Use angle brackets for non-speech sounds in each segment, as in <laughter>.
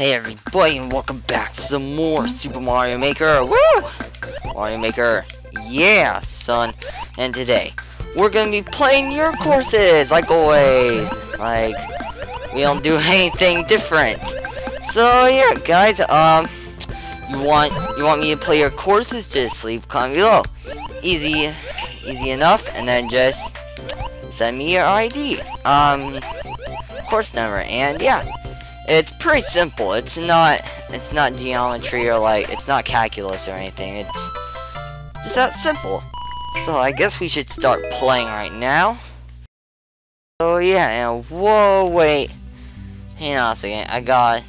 Hey everybody and welcome back to some more Super Mario Maker. Woo! Mario Maker. Yeah, son. And today, we're gonna be playing your courses, like always. Like, we don't do <laughs> anything different. So yeah, guys, um, you want you want me to play your courses? Just leave a comment below. Easy, easy enough, and then just send me your ID. Um, course number, and yeah. It's pretty simple. It's not it's not geometry or like it's not calculus or anything. It's just that simple. So I guess we should start playing right now. Oh yeah, and whoa wait. Hang on a second. I got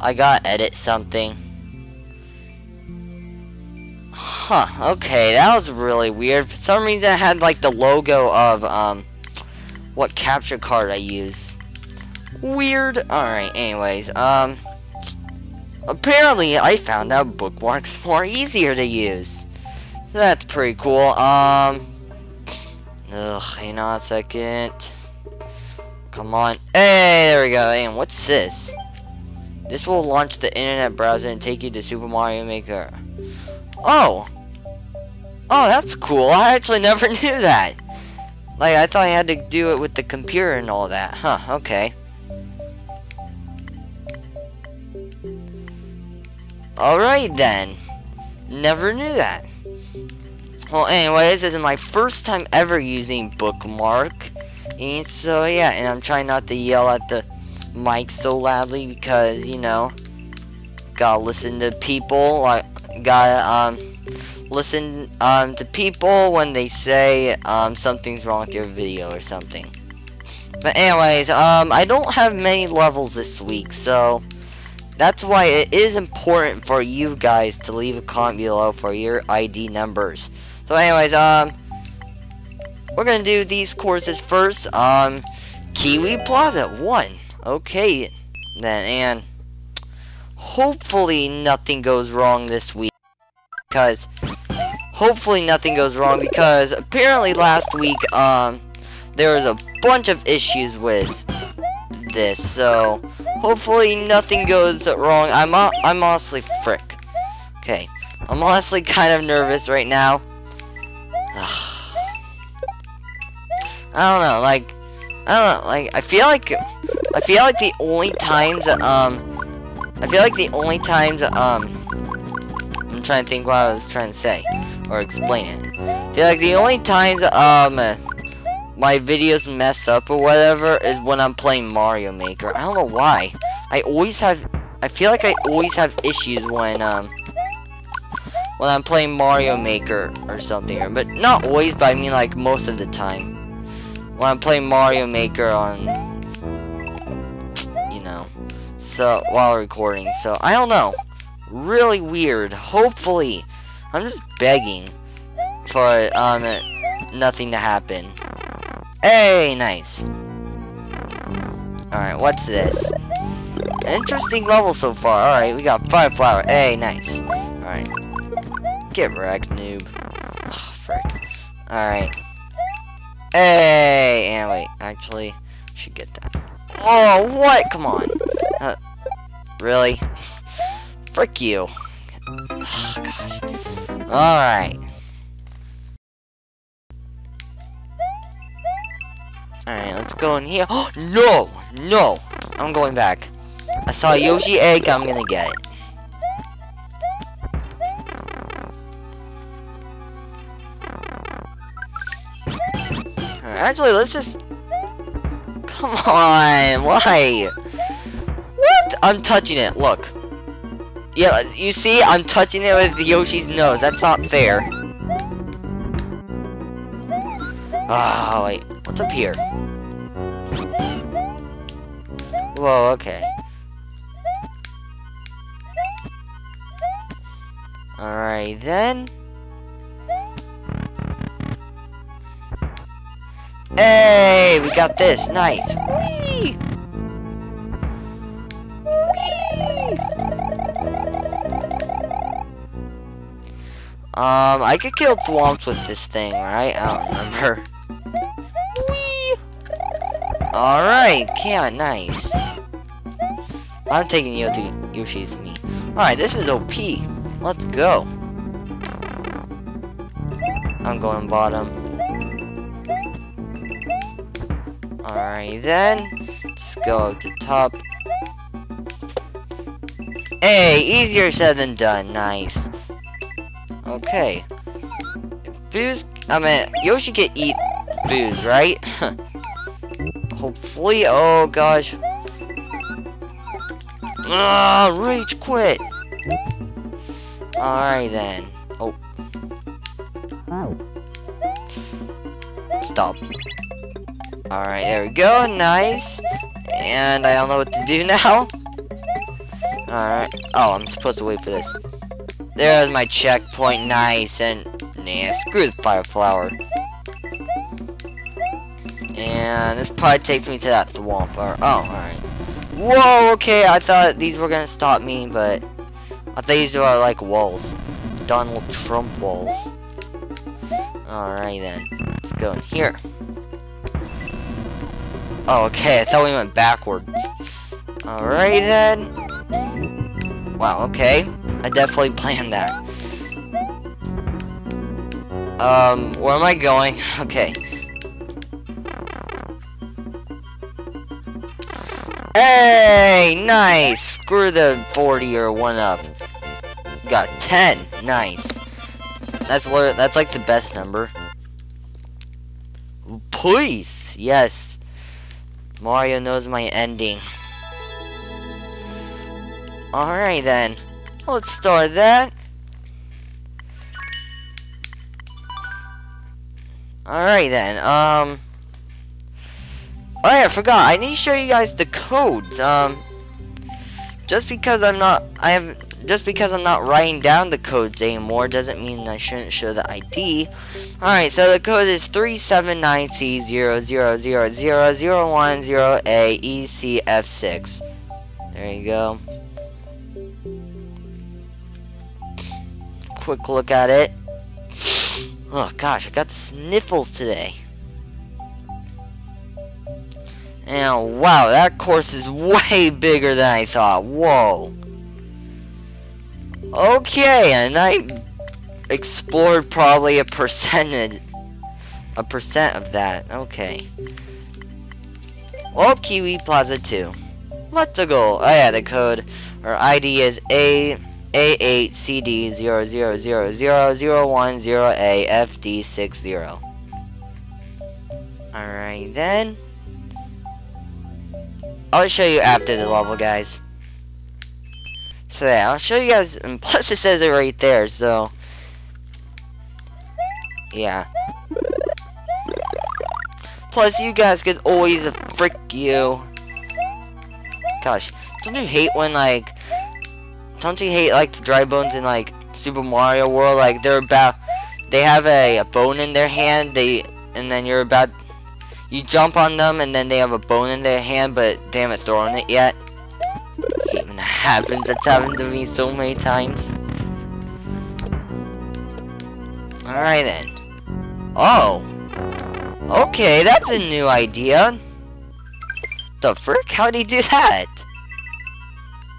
I got edit something. Huh, okay, that was really weird. For some reason I had like the logo of um what capture card I use. Weird. Alright, anyways, um... Apparently, I found out bookmarks more easier to use. That's pretty cool. Um... Ugh, hang on a second. Come on. Hey, there we go. And what's this? This will launch the internet browser and take you to Super Mario Maker. Oh! Oh, that's cool. I actually never <laughs> knew that. Like, I thought I had to do it with the computer and all that. Huh, okay. Alright then. Never knew that. Well, anyways, this is my first time ever using Bookmark. And so, yeah, and I'm trying not to yell at the mic so loudly because, you know, gotta listen to people, like, gotta, um, listen, um, to people when they say, um, something's wrong with your video or something. But anyways, um, I don't have many levels this week, so that's why it is important for you guys to leave a comment below for your ID numbers. So anyways, um, we're gonna do these courses first. Um, Kiwi Plaza, one. Okay, then, and hopefully nothing goes wrong this week. Because, hopefully nothing goes wrong because apparently last week, um, there was a bunch of issues with this, so hopefully nothing goes wrong. I'm I'm honestly frick. Okay, I'm honestly kind of nervous right now. <sighs> I don't know, like I don't know, like I feel like I feel like the only times um I feel like the only times um I'm trying to think what I was trying to say or explain it. I feel like the only times um my videos mess up or whatever is when I'm playing Mario Maker. I don't know why. I always have, I feel like I always have issues when, um, when I'm playing Mario Maker or something. But not always, but I mean like most of the time. When I'm playing Mario Maker on, you know, so, while recording. So, I don't know. Really weird. Hopefully, I'm just begging for, um, nothing to happen. Hey, nice. Alright, what's this? Interesting level so far. Alright, we got Fire Flower. Hey, nice. Alright. Get wrecked, noob. Oh, frick. Alright. Hey! And wait, actually, should get that. Oh, what? Come on. Uh, really? Frick you. Oh, gosh. Alright. Alright, let's go in here. <gasps> No! No! I'm going back. I saw a Yoshi egg, I'm gonna get it. Actually, let's just... Come <laughs> on, why? What? I'm touching it, look. Yeah, you see? I'm touching it with Yoshi's nose. That's not fair. Ah, oh, wait. What's up here? Whoa, okay. Alright then. Hey, we got this. Nice. Whee! Um, I could kill Thwomps with this thing, right? I don't remember. <laughs> Alright, yeah, nice. I'm taking Yoshi, Yoshi's me. Alright, this is OP. Let's go. I'm going bottom. Alright then. Let's go to top. Hey, easier said than done. Nice. Okay. Booze, I mean, Yoshi can eat Boos, right? Hopefully, oh gosh. Ah, rage quit. Alright then. Oh. Stop. Alright, there we go. Nice. And I don't know what to do now. Alright. Oh, I'm supposed to wait for this. There's my checkpoint. Nice. And, nah, screw the fire flower. And this probably takes me to that swamp. Or, oh, alright. Whoa, okay, I thought these were gonna stop me, but I thought these were like walls. Donald Trump walls. Alright then. Let's go in here. Oh, okay, I thought we went backwards. Alright then. Wow, okay. I definitely <laughs> planned that. Um, where am I going? <laughs> Okay. Hey, nice. Screw the 40 or 1 up. Got 10. Nice. That's that's like the best number. Please. Yes. Mario knows my ending. Alright then. Let's start that. Alright then. Um Oh yeah, I forgot. I need to show you guys the codes. Um, just because I'm not, I have, just because I'm not writing down the codes anymore doesn't mean I shouldn't show the ID. Alright, so the code is 379C0000010AECF6. There you go. Quick look at it. Oh gosh, I got the sniffles today. And wow, that course is way bigger than I thought. Whoa. Okay, and I explored probably a percentage, a percent of that. Okay. Well, Kiwi Plaza 2. Let's go. Oh yeah, the code or ID is A A8CD0000010AFD60. Alright then. I'll show you after the level, guys. So yeah, I'll show you guys, and plus it says it right there, so... Yeah. Plus, you guys could always frick you. Gosh, don't you hate when, like... Don't you hate, like, the dry bones in, like, Super Mario World? Like, they're about... They have a, a bone in their hand, they... And then you're about you jump on them and then they have a bone in their hand, but they haven't thrown it yet. I hate when that happens. That's happened to me so many times. Alright then. Oh. Okay, that's a new idea. The frick? How'd he do that?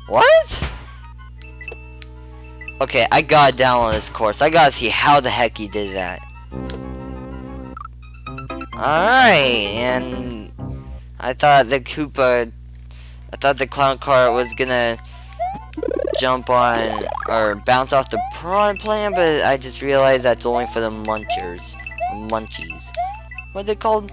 What? Okay, I gotta download this course. I gotta see how the heck he did that. Alright, and I thought the Koopa, I thought the clown cart was gonna jump on, or bounce off the piranha plant, but I just realized that's only for the munchers, munchies. What are they called?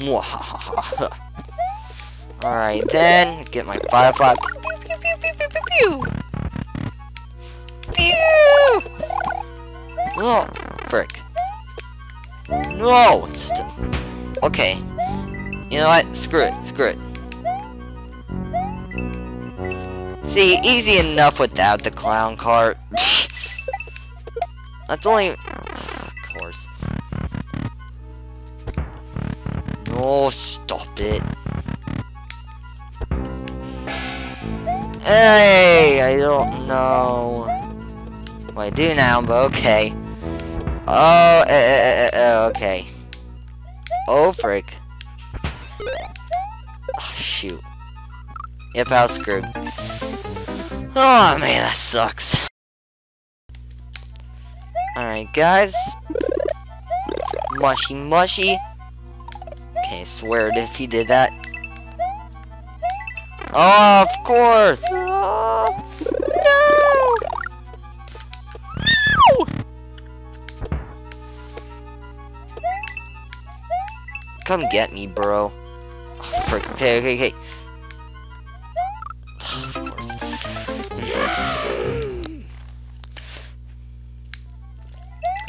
<laughs> Alright then, get my firefly. Pew, Oh, frick. No! Okay. You know what? Screw it. Screw it. See, easy enough without the clown cart. <laughs> That's only... Of course. No, stop it. Hey, I don't know what I do now, but okay. Oh, uh, uh, uh, okay. Oh, frick. Oh, shoot. Yep, I was screwed. Oh man, that sucks. Alright, guys. Mushy mushy. Okay, I swear if he did that. Oh, of course! Oh, Come get me, bro. Oh, frick. Okay, okay, okay. of.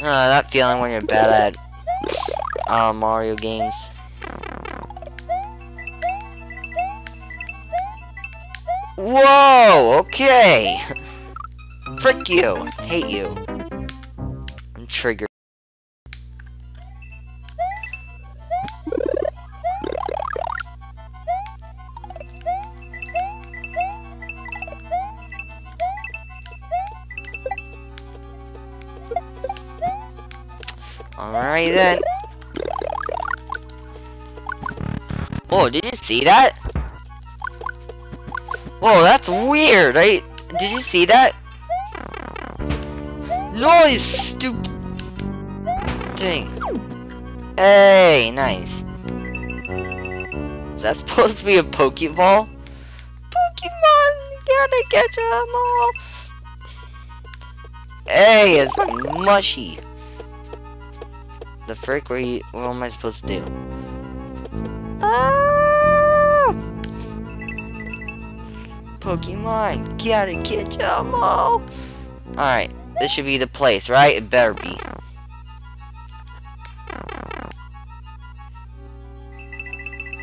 <sighs> Uh, that feeling when you're bad at uh, Mario games. Whoa! Okay! <laughs> Frick you! Hate you. I'm triggered. See that? Whoa, that's weird, right? Did you see that? No, you stupid thing. Hey, nice. Is that supposed to be a Pokeball? Pokemon, gotta catch 'em all. Hey, it's mushy. The frick, where what am I supposed to do? Pokemon, gotta catch 'em all. Alright, this should be the place, right? It better be.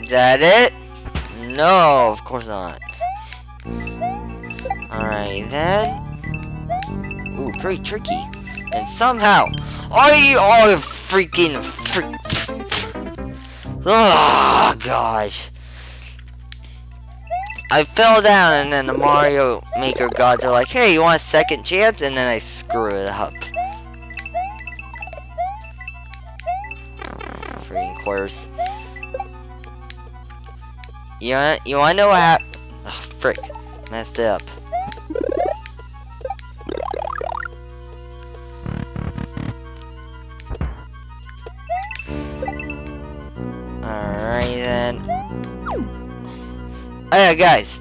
Is that it? No, of course not. Alright then. Ooh, pretty tricky. And somehow, I are freaking freak. Oh gosh. I fell down and then the Mario Maker gods are like, hey, you want a second chance? And then I screw it up. Freaking course. You want, you want to know what happened? Oh, frick. Messed it up. Yeah, guys.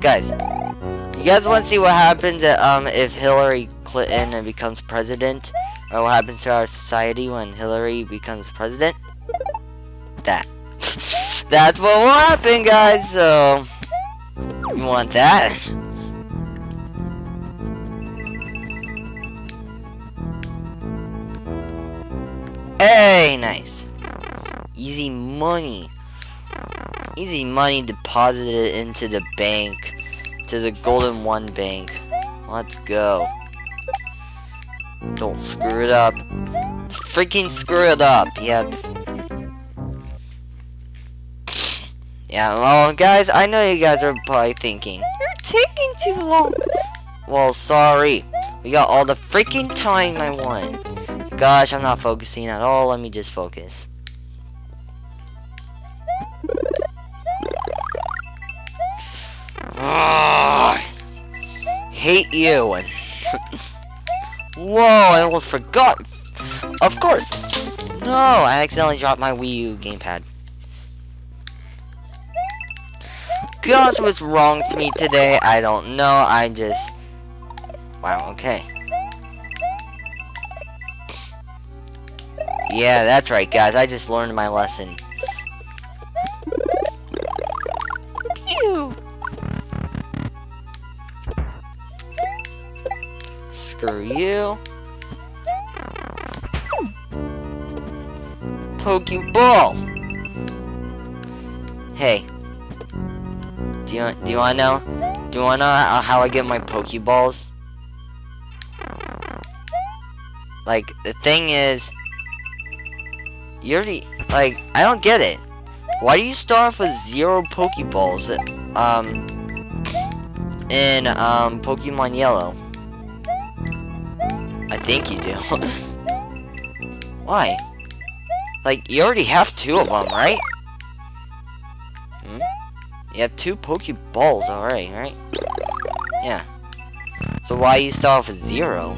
Guys. You guys want to see what happens uh, um, if Hillary Clinton becomes president? Or what happens to our society when Hillary becomes president? That. <laughs> That's what will happen, guys, so... You want that? Hey, nice. Easy money. Easy money deposited into the bank. To the Golden One Bank. Let's go. Don't screw it up. Freaking screw it up. Yeah. Yeah, well, guys, I know you guys are probably thinking, You're taking too long. Well, sorry. We got all the freaking time I want. Gosh, I'm not focusing at all. Let me just focus. Hate you. And <laughs> Whoa, I almost forgot. Of course. No, I accidentally dropped my Wii U gamepad. Gosh, what's wrong with me today? I don't know. I just... Wow, okay. Yeah, that's right, guys. I just learned my lesson. Screw you. Pokeball! Hey. Do you, do you wanna know? Do you wanna know how I get my Pokeballs? Like, the thing is... You already... Like, I don't get it. Why do you start off with zero Pokeballs? Um... In, um, Pokemon Yellow? I think you do. <laughs> Why? Like, you already have two of them, right? Hmm? You have two Pokeballs already, right? Yeah. So why you off with zero?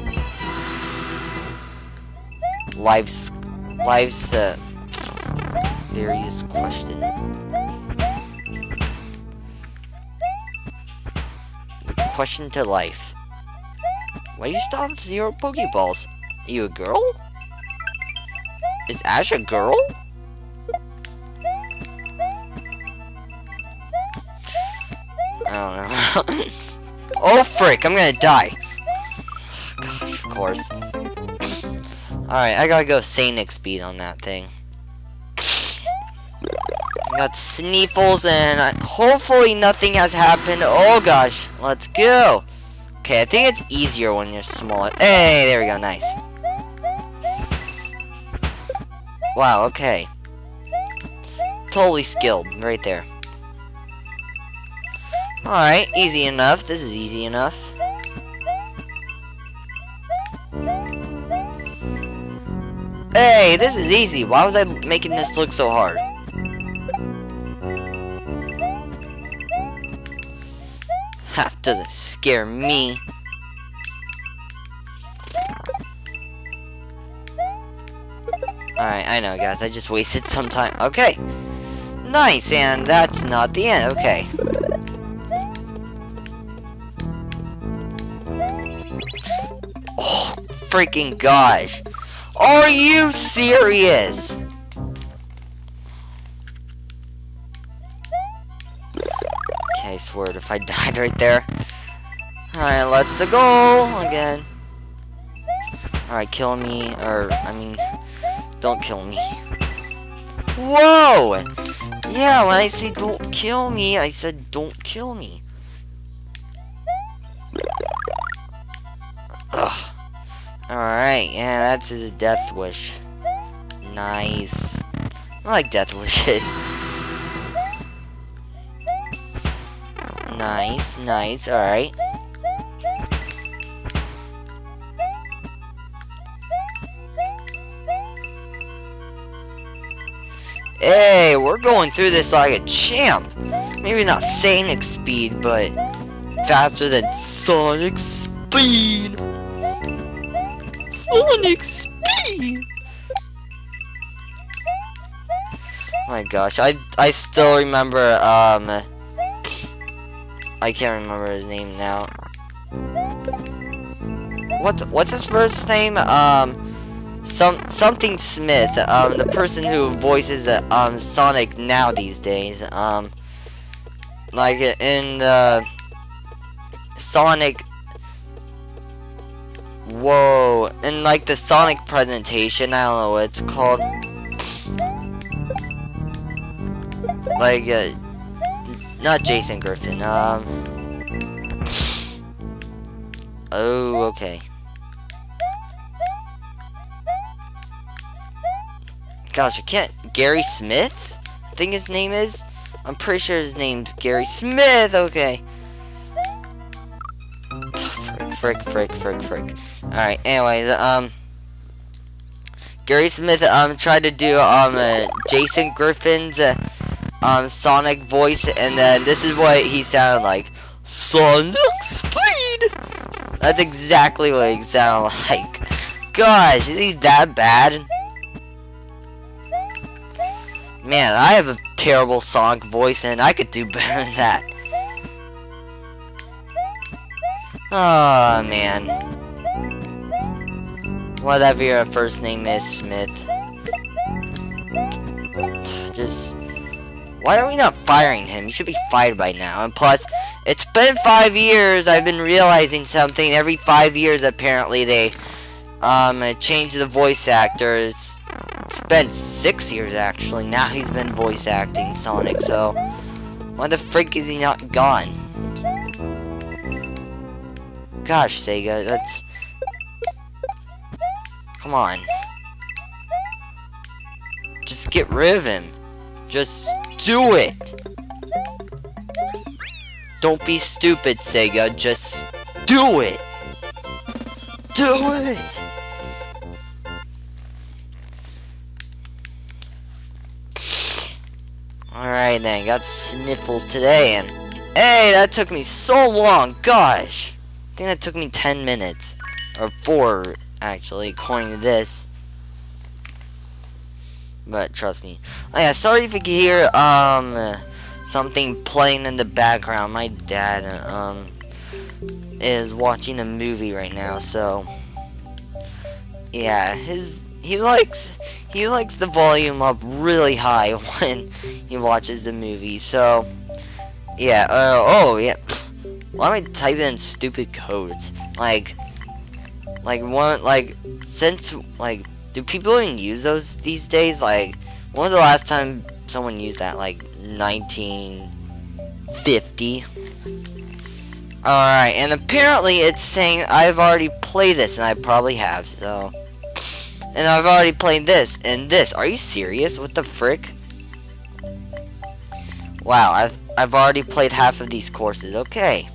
Life's... Life's, uh... Various question. The question to life. Why you start with zero Pokeballs? Are you a girl? Is Ash a girl? I don't know. oh frick, I'm gonna die. Gosh, of course. Alright, I gotta go Sanic speed on that thing. Got Sneefles and hopefully nothing has happened. Oh gosh, let's go. Okay, I think it's easier when you're smaller. Hey, there we go, nice. Wow, okay. Totally skilled, right there. Alright, easy enough. This is easy enough. Hey, this is easy. Why was I making this look so hard? Ha, doesn't scare me. Alright, I know guys, I just wasted some time. Okay. Nice, and that's not the end. Okay. Oh, freaking gosh. Are you serious? Swear if I died right there. Alright, let's go again. Alright, kill me, or, I mean, don't kill me. Whoa! Yeah, when I say don't kill me, I said don't kill me. Ugh. Alright, yeah, that's his death wish. Nice. I like death wishes. Nice, nice, alright. Hey, we're going through this like a champ. Maybe not Sonic speed, but faster than Sonic speed. Sonic speed. Oh my gosh, I I still remember um I can't remember his name now. What's what's his first name? Um some something Smith, um, the person who voices um Sonic now these days, um, like in the Sonic, whoa, in like the Sonic presentation, I don't know what it's called, like, uh, not Jason Griffith, um, oh, okay. Gosh, I can't. Gary Smith? I think his name is. I'm pretty sure his name's Gary Smith. Okay. frick, frick, frick, frick, frick. Alright, anyways, um. Gary Smith, um, tried to do, um, uh, Jason Griffith's, uh, um, Sonic voice, and then this is what he sounded like. Sonic Speed! That's exactly what he sounded like. Gosh, is he that bad? Man, I have a terrible Sonic voice and I could do better than that. Oh, man. Whatever your first name is, Smith. Just... Why are we not firing him? He should be fired by now. And plus, it's been five years. I've been realizing something. Every five years, apparently, they um, change the voice actors it's been six years, actually. Now he's been voice acting Sonic, so... Why the frick is he not gone? Gosh, Sega, that's... Come on. Just get rid of him. Just do it. Don't be stupid, Sega. Just do it. Do it. Alright then, got sniffles today, and hey, that took me so long, gosh. I think that took me 10 minutes, or 4, actually, according to this. But trust me. Oh yeah, sorry if you can hear, um, something playing in the background. My dad, um, is watching a movie right now, so, yeah, his, he likes, he likes the volume up really high <laughs> when he watches the movie, so, yeah, uh, oh, yeah, <sniffs> why am I typing in stupid codes? Like, like, one, like, since, like, do people even use those these days? Like, when was the last time someone used that? Like, 1950? Alright, and apparently it's saying I've already played this, and I probably have, so... And I've already played this, and this. Are you serious? What the frick? Wow, I've, I've already played half of these courses. Okay.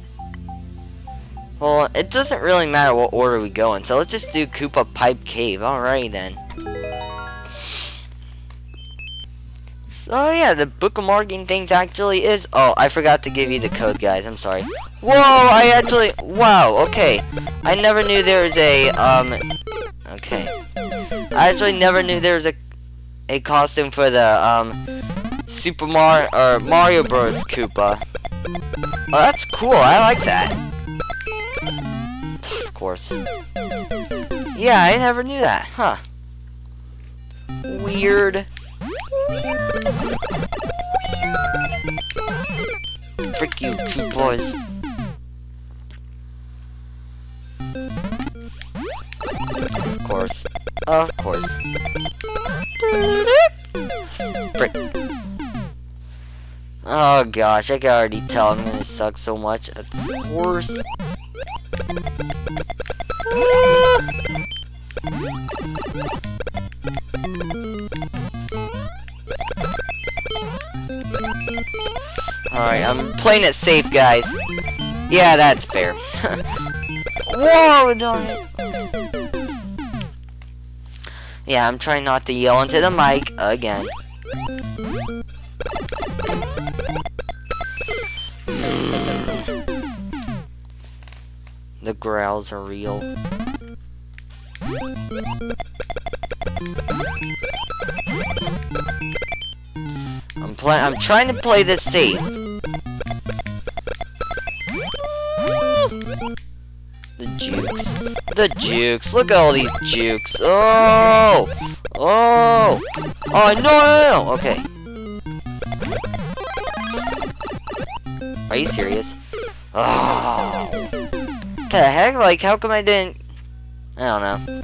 Well, it doesn't really matter what order we go in, so let's just do Koopa Pipe Cave. Alrighty then. So yeah, the book of marking things actually is... Oh, I forgot to give you the code, guys. I'm sorry. Whoa, I actually... Wow, okay. I never knew there was a... Um... Okay. I actually never knew there was a, a costume for the, um... Super Mario... Or Mario Bros. Koopa. Oh, that's cool. I like that Yeah, I never knew that. Huh. Weird. Frick you, two boys. Of course. Of course. Frick. Oh gosh, I can already tell I'm gonna suck so much. Of course. Alright, I'm playing it safe, guys. Yeah, that's fair. <laughs> Whoa, darn it. Yeah, I'm trying not to yell into the mic again. Hmm. The growls are real. I'm play I'm trying to play this safe. The jukes. The jukes. Look at all these jukes. Oh! Oh! Oh, no, no, no! Okay. Are you serious? Oh! The heck? Like, how come I didn't... I don't know.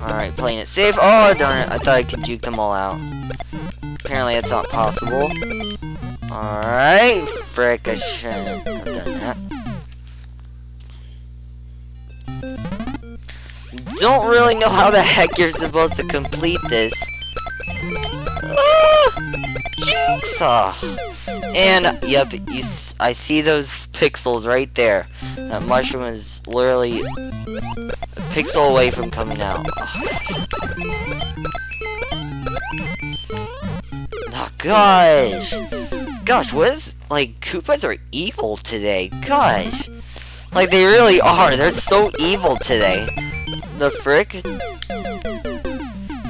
Alright, playing it safe. Oh, darn it. I thought I could juke them all out. Apparently, that's not possible. Alright. Frick, I shouldn't have done that. Don't really know how the heck you're supposed to complete this. Ah, jigsaw. And, yep, you, I see those pixels right there. That mushroom is literally a pixel away from coming out. Oh, gosh. Gosh, what is, like, Koopas are evil today. Gosh. Like, they really are. They're so evil today. The frick?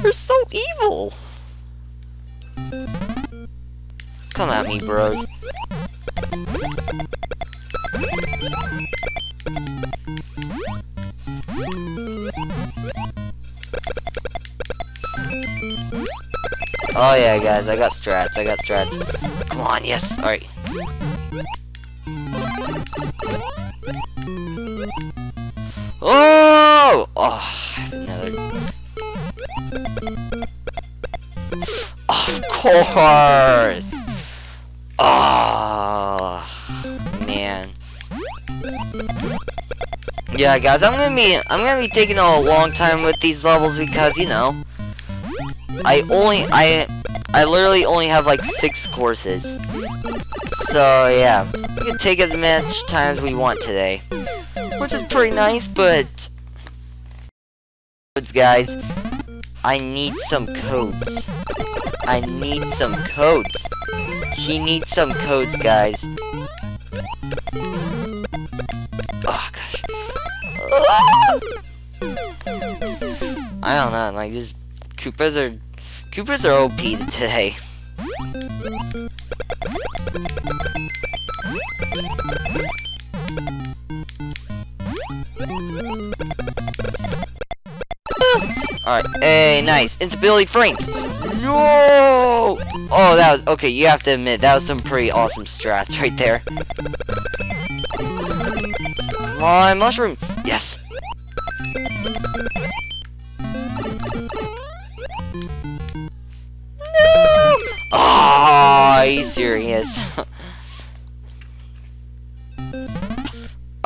They're so evil. Come at me, bros. Oh yeah, guys, I got strats, I got strats. Come on, yes, alright. Oh! Oh, another... Of course! Oh, man. Yeah, guys, I'm gonna be I'm gonna be taking a long time with these levels because you know I only I I literally only have like six courses. So yeah, we can take as much time as we want today, which is pretty nice. But guys, I need some codes. I need some codes. He needs some codes, guys. Oh, gosh. Ah! I don't know, like, this Koopas are... Koopas are OP today. Ah! Alright, hey, nice. Instability frames. No! Oh, that was, okay, you have to admit, that was some pretty awesome strats right there. My mushroom. Yes. No! Oh, are you serious? <laughs>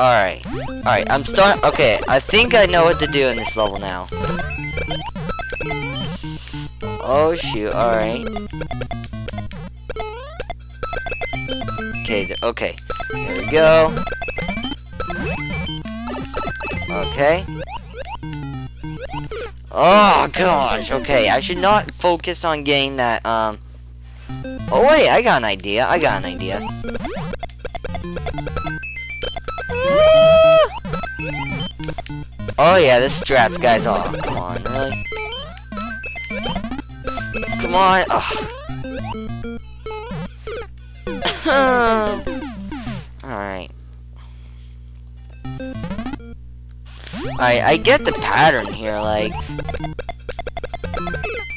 Alright. Alright, I'm start- Okay, I think I know what to do in this level now. Oh, shoot, alright. Okay, okay. There we go. Okay. Oh, gosh, okay. I should not focus on getting that, um... Oh, wait, I got an idea. I got an idea. Oh yeah, this strats guys. Oh, come on, really? Come on. <sighs> Alright. Alright, I get the pattern here, like...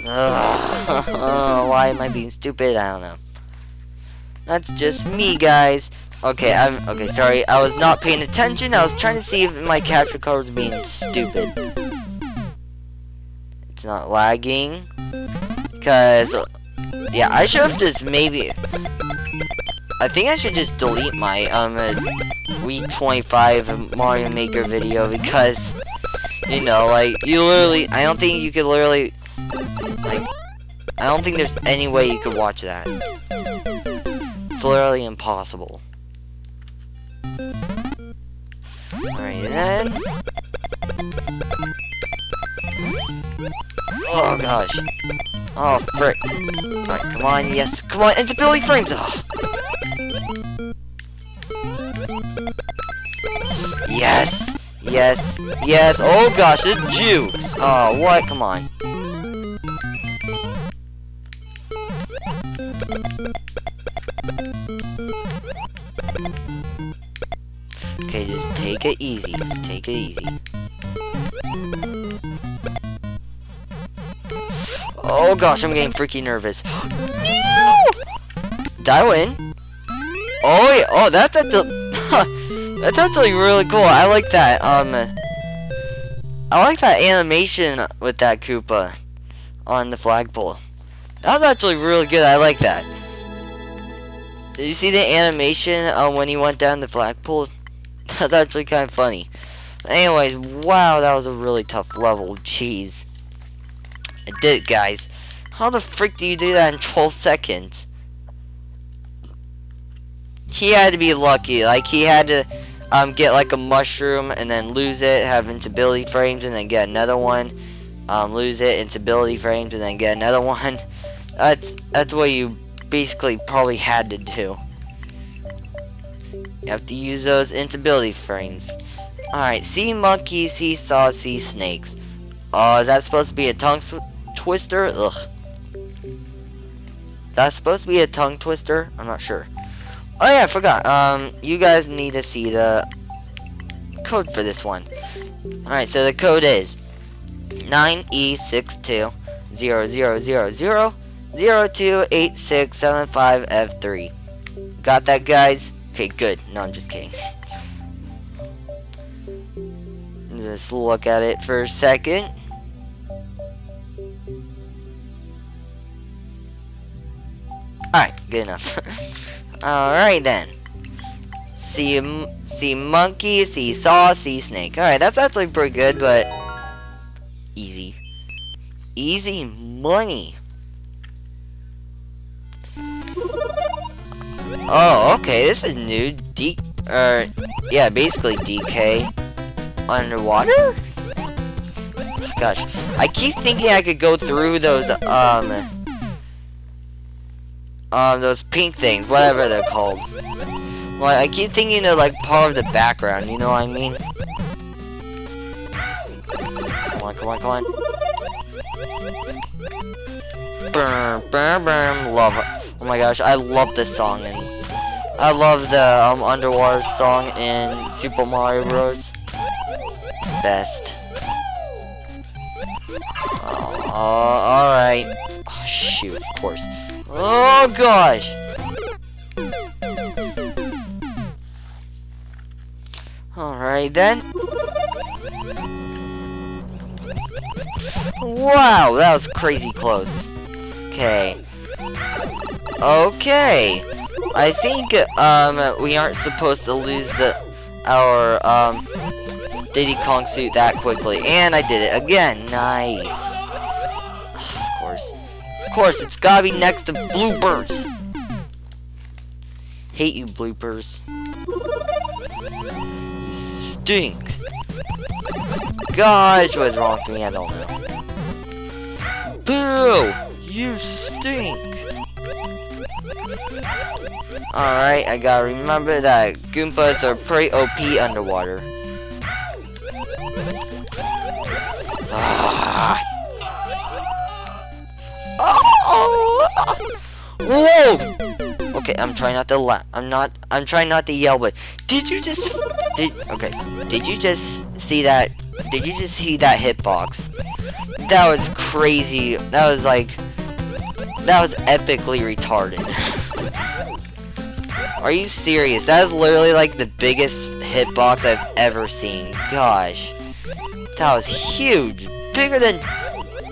Ugh. <laughs> Why am I being stupid? I don't know. That's just me, guys. Okay, I'm okay. Sorry, I was not paying attention. I was trying to see if my capture card was being stupid. It's not lagging, cause yeah, I should have just maybe. I think I should just delete my um week 25 Mario Maker video because you know, like you literally. I don't think you could literally like. I don't think there's any way you could watch that. It's literally impossible. Alright then. Oh gosh. Oh frick. Alright, come on, yes. Come on, into Billy Frames! Oh. Yes! Yes! Yes! Oh gosh, the jukes! Oh, what? Come on. Okay, just take it easy. Just take it easy. Oh gosh, I'm getting freaking nervous. no! Did I win? Oh yeah, oh that's actually that's actually really cool. I like that. Um, I like that animation with that Koopa on the flagpole. That was actually really good. I like that. Did you see the animation uh, when he went down the flagpole? <laughs> That's actually kind of funny. Anyways, wow, that was a really tough level. Jeez. I did it, guys. How the frick do you do that in 12 seconds? He had to be lucky. Like, he had to um, get, like, a mushroom and then lose it, have instability frames, and then get another one. Um, lose it, instability frames, and then get another <laughs> one. That's, that's what you basically probably had to do. You have to use those instability frames. Alright, sea monkey, sea saw, sea snakes. Oh, uh, is that supposed to be a tongue twister? Ugh. That's supposed to be a tongue twister? I'm not sure. Oh yeah, I forgot. Um, you guys need to see the code for this one. Alright, so the code is 9E620000028675F3. Got that, guys? Okay, good. No, I'm just kidding. <laughs> Just look at it for a second. Alright, good enough. <laughs> Alright then. See, see monkey, see saw, see snake. Alright, that's actually pretty good, but easy. Easy money. Oh, okay, this is new. D, er, yeah, basically DK underwater. Gosh, I keep thinking I could go through those um um, those pink things, whatever they're called. Well, I keep thinking they're like part of the background, you know what I mean? Come on, come on, come on. Burn, burn, burn, love. Oh my gosh, I love this song, and I love the um, underwater song in Super Mario Bros. Best. Alright. Oh, shoot, of course. Oh, gosh! Alright then. Wow, that was crazy close. Okay. Okay. I think um we aren't supposed to lose the our um Diddy Kong suit that quickly. And I did it again. Nice. Of course. Of course, it's gotta be next to bloopers. Hate you, bloopers stink. Gosh, what's wrong with me? I don't know. Boo! You stink! Alright, I gotta remember that Goombas are pretty OP underwater. Ah. Whoa! Okay, I'm trying not to. I'm not. I'm trying not to yell, but did you just? Did okay? Did you just see that? Did you just see that hitbox? That was crazy. That was like. That was epically retarded. <laughs> Are you serious? That is literally like the biggest hitbox I've ever seen. Gosh. That was huge. Bigger than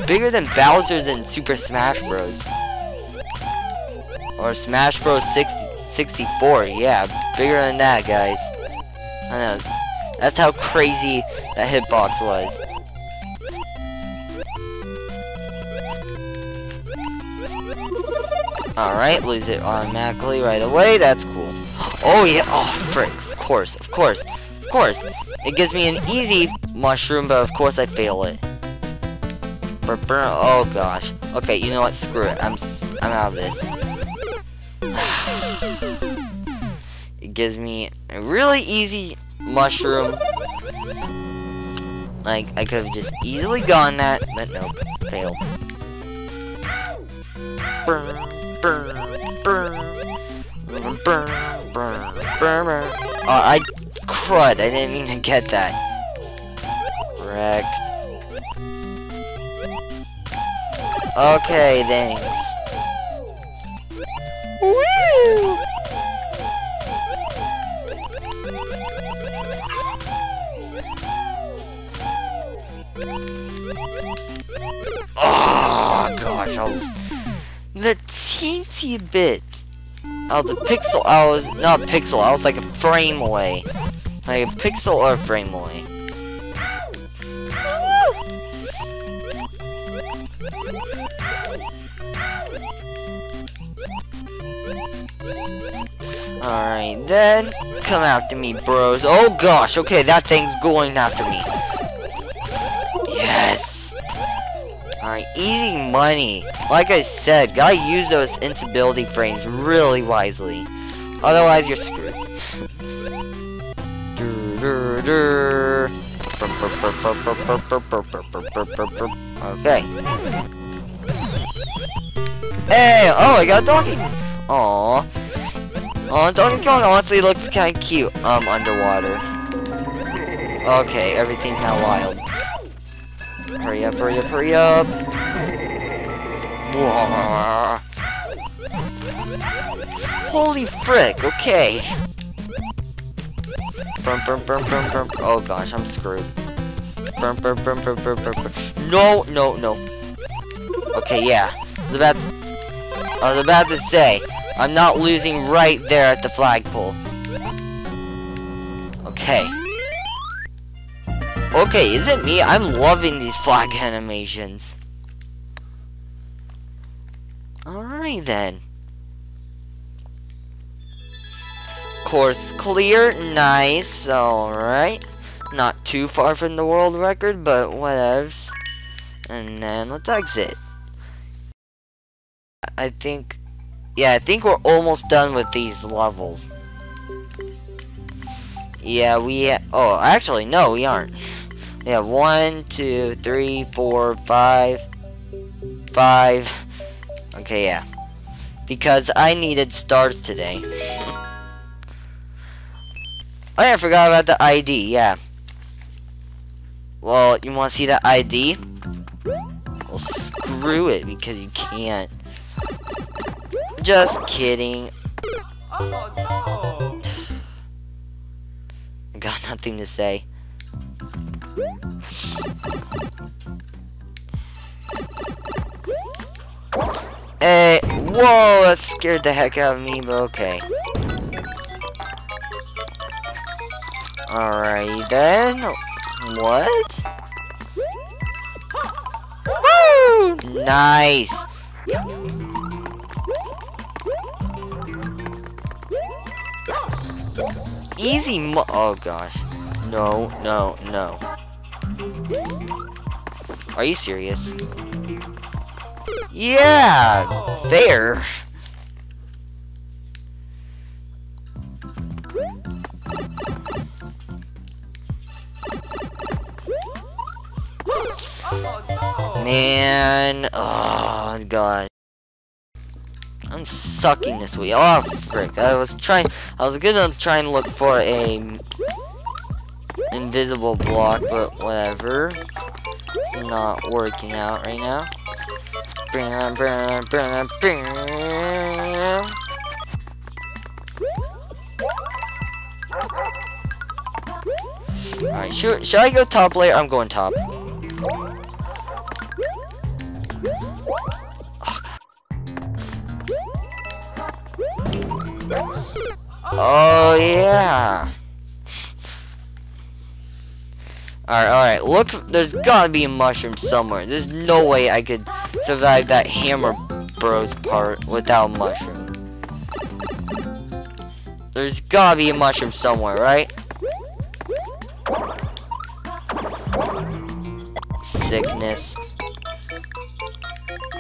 bigger than Bowser's in Super Smash Bros. Or Smash Bros 60, 64. Yeah, bigger than that, guys. I know. That's how crazy that hitbox was. Alright, lose it automatically right away. That's cool. Oh, yeah. Oh, frick. Of course, of course, of course. It gives me an easy mushroom, but of course I fail it. Oh, gosh. Okay, you know what? Screw it. I'm, I'm out of this. It gives me a really easy mushroom. Like, I could have just easily gone that, but nope. Failed. Burn, burn, burn. Burn, burn, burn, burn. Oh, I crud. I didn't mean to get that. Wrecked. Okay, thanks. Oh gosh, I was the teensy bit. Was a pixel. I was not a pixel. I was like a frame away, like a pixel or a frame away. Alright, then come after me, bros. Oh gosh, okay, that thing's going after me. Yes! Alright, easy money. Like I said, gotta use those instability frames really wisely. Otherwise, you're screwed. Okay. Hey! Oh, I got a donkey! Aww. Oh, Donkey Kong honestly looks kinda cute, um, underwater. Okay, everything's now wild. Hurry up, hurry up, hurry up! Holy frick, okay. Burn, burn, burn, burn, burn. Oh gosh, I'm screwed. Burn, burn, burn, burn, burn, burn, burn. No, no, no. Okay, yeah. I was about to, I was about to say, I'm not losing right there at the flagpole. Okay. Okay, is it me? I'm loving these flag <laughs> animations. Alright then. Course clear, nice, alright. Not too far from the world record, but whatevs. And then let's exit. I think Yeah, I think we're almost done with these levels. Yeah, we... oh, actually, no, we aren't. We have one, two, three, four, five, five. Okay, yeah. Because I needed stars today. oh, yeah, I forgot about the ID, yeah. Well, you want to see the ID? Well, screw it, because you can't. Just kidding. <sighs> Got nothing to say. Hey, whoa, that scared the heck out of me, but okay. Alright then. What? Woo! Nice. Easy mo- Oh gosh. No, no, no. Are you serious? Yeah! Oh! Man, oh god. I'm sucking this week. Oh frick! I was trying. I was gonna try and look for a invisible block, but whatever. It's not working out right now. Alright, should, should I go top layer? I'm going top. Oh yeah. Alright, alright. Look, there's gotta be a mushroom somewhere. There's no way I could survive that Hammer Bros part without mushroom. There's gotta be a mushroom somewhere, right? Sickness.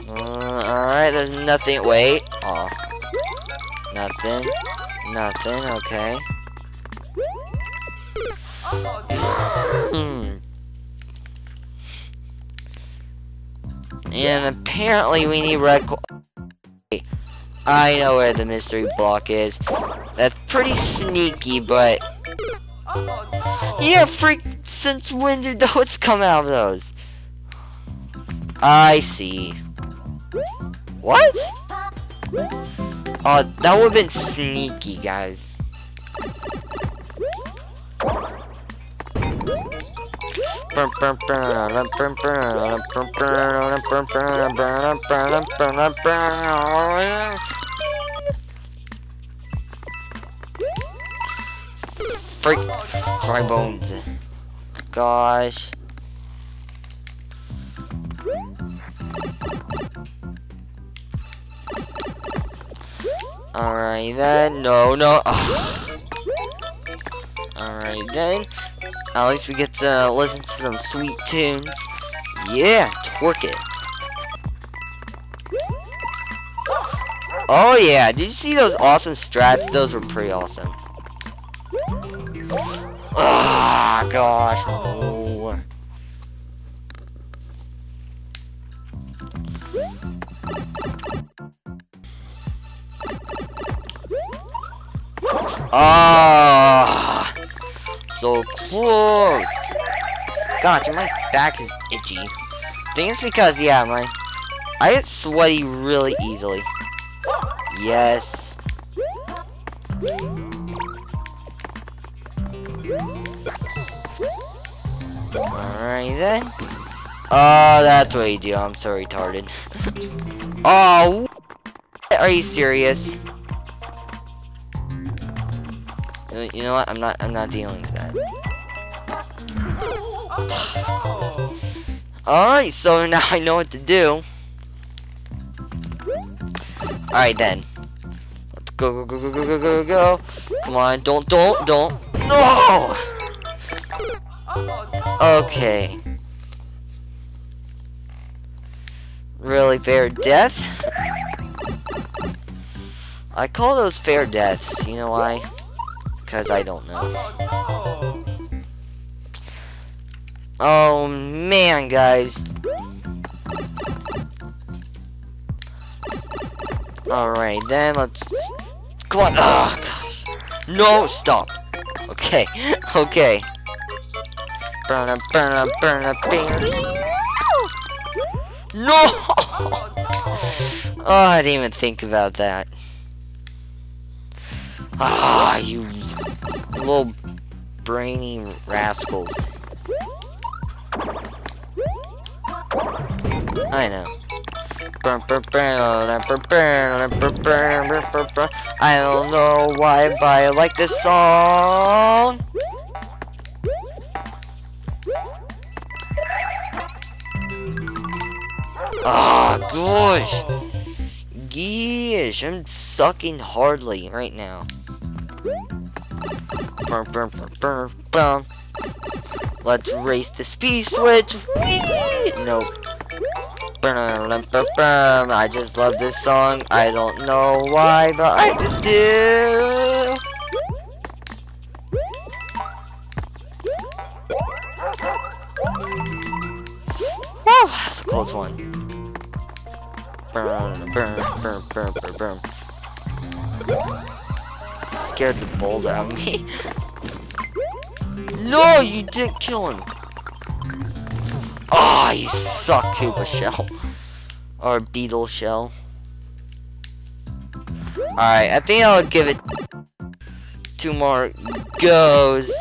Uh, alright, there's nothing. Wait. Oh. Nothing. Nothing, okay. Hmm. And apparently we need red I know where the mystery block is. That's pretty sneaky, but... Yeah, freak, since when did those <laughs> come out of those? I see. What? Oh, that would've been sneaky, guys. Freak, dry bones. Gosh. Alright then, no, no. <sighs> Alright then. At least we get to listen to some sweet tunes. Yeah, twerk it. Oh yeah, did you see those awesome strats? Those were pretty awesome. Ah, gosh, no. Ah, so close. Gosh, my back is itchy. I think it's because, yeah, my I get sweaty really easily. Yes. Alright then. Oh, that's what you do. I'm so retarded. <laughs> oh, are you serious? Uh, You know what? I'm not. I'm not dealing with that. Oh <sighs> Alright, so <laughs> now I know what to do. Alright then. Let's go, go, go, go, go, go, go, go. Come on, don't, don't, don't. No! Okay. Really fair death? I call those fair deaths. You know why? Because I don't know. Oh man, guys. Alright, then let's... Come on! Oh, gosh. No, stop! Okay, <laughs> okay. Burn burn burn No! <laughs> Oh, I didn't even think about that. Ah, you little brainy rascals. I know. I don't know why, but I like this song. Ah, gosh. Gosh, I'm sucking hardly right now. Let's race the speed switch. Whee! Nope. I just love this song. I don't know why, but I just do. Whew, that's a close one. Burn, burn, burn, burn, burn, burn. Scared the balls out of me. <laughs> no, you didn't kill him. Ah, oh, you suck, Koopa Shell. Or Beetle Shell. Alright, I think I'll give it two more goes.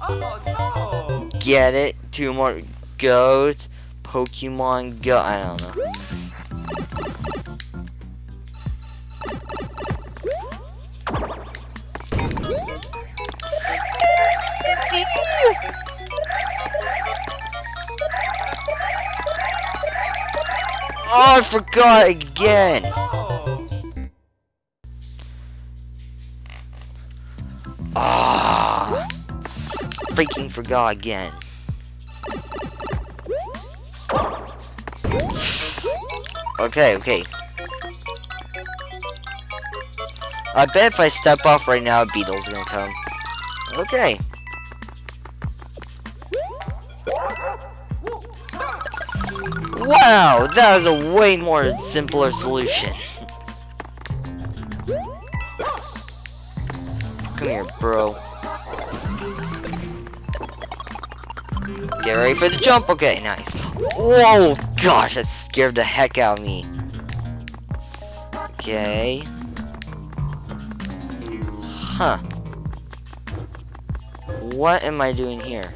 Oh no! Get it? Two more goes. Pokemon Go. I don't know. I forgot again. Oh, Ah, freaking forgot again. Okay, okay. I bet if I step off right now, beetle's gonna come. Okay. Wow, that was a way more simpler solution. Come here, bro. Get ready for the jump. Okay, nice. Whoa, gosh, that scared the heck out of me. Okay. Huh. What am I doing here?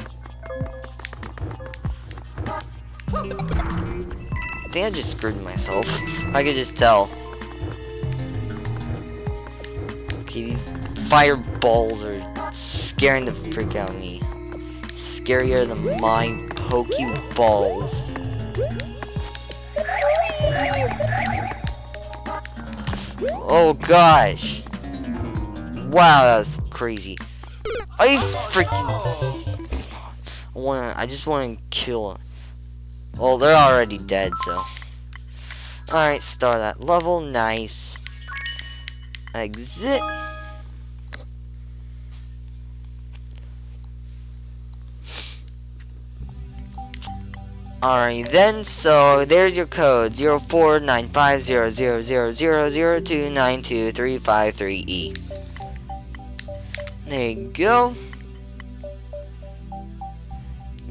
Think I just screwed myself. I could just tell. Okay, these fireballs are scaring the freak out of me. Scarier than my Pokeballs. Oh gosh. Wow, that was crazy. I freaking. I wanna. I just want to kill them. Well, they're already dead, so. Alright, start that level. Nice. Exit. Alright then, so there's your code 0495000002923553E. There you go.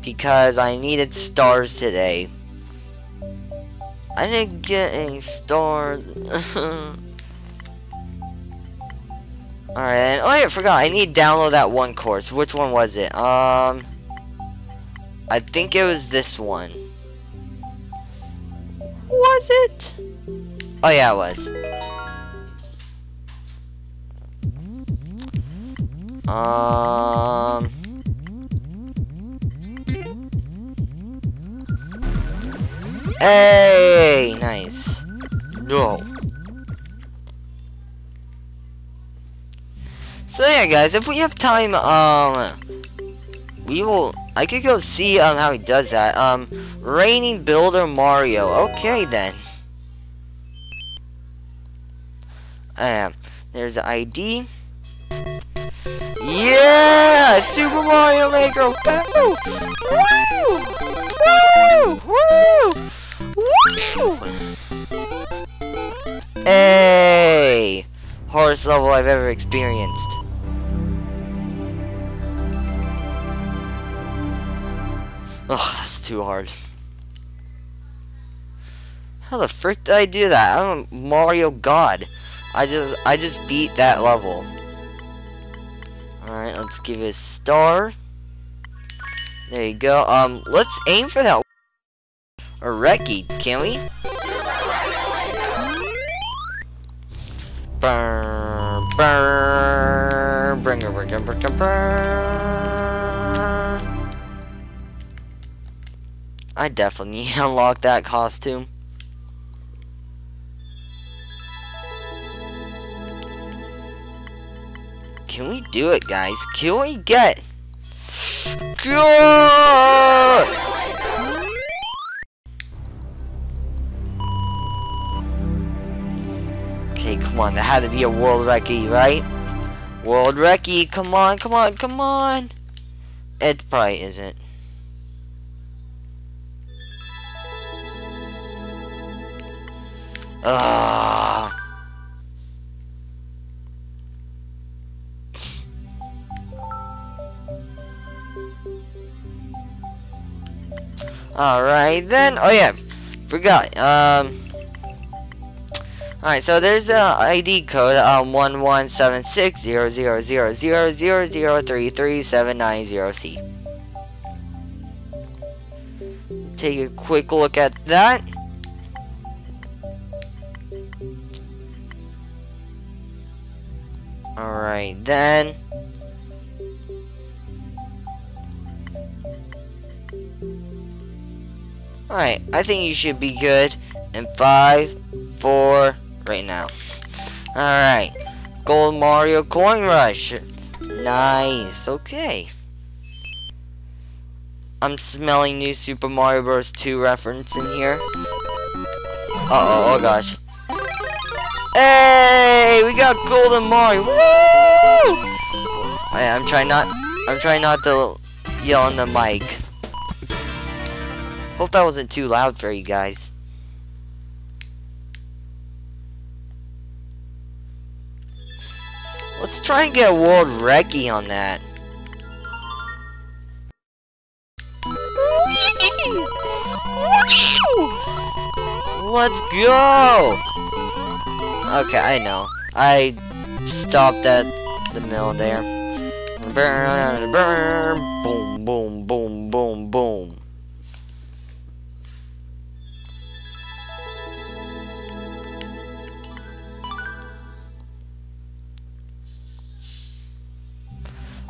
Because I needed stars today. I didn't get any stars. <laughs> Alright, and oh, I forgot. I need to download that one course. Which one was it? Um, I think it was this one. Was it? Oh yeah, it was. Um. Hey, nice. No. So yeah, guys, if we have time, um, we will. I could go see um how he does that. Um, raining builder Mario. Okay then. Um, there's the ID. Yeah! Super Mario Maker! Woo! Woo! Woo! Woo! Hey! Hardest level I've ever experienced. Oh, that's too hard. How the frick did I do that? I'm a Mario God. I just I just beat that level. Alright, let's give it a star. There you go. Um, let's aim for that or Reki, can we? Burr, burr, burr, burr, burr. I definitely <laughs> unlocked that costume. Can we do it, guys? Can we get... Good! Come on. that had to be a World Recce, right? World Recce, come on, come on, come on! It probably isn't. Ugh. Alright then. Oh yeah. Forgot. Um Alright, so there's the ID code um one one seven six zero zero zero zero zero zero three three seven nine zero C. Take a quick look at that. Alright then. Alright, I think you should be good in five, four, right now. Alright. Gold Mario Coin Rush. Nice. Okay. I'm smelling new Super Mario Bros. 2 reference in here. Uh oh, oh gosh. Hey, we got Golden Mario. Woo! I'm trying not I'm trying not to yell on the mic. Hope that wasn't too loud for you guys. Let's try and get a World Recce on that. Let's go! Okay, I know. I stopped at the middle there. Boom, boom, boom, boom, boom.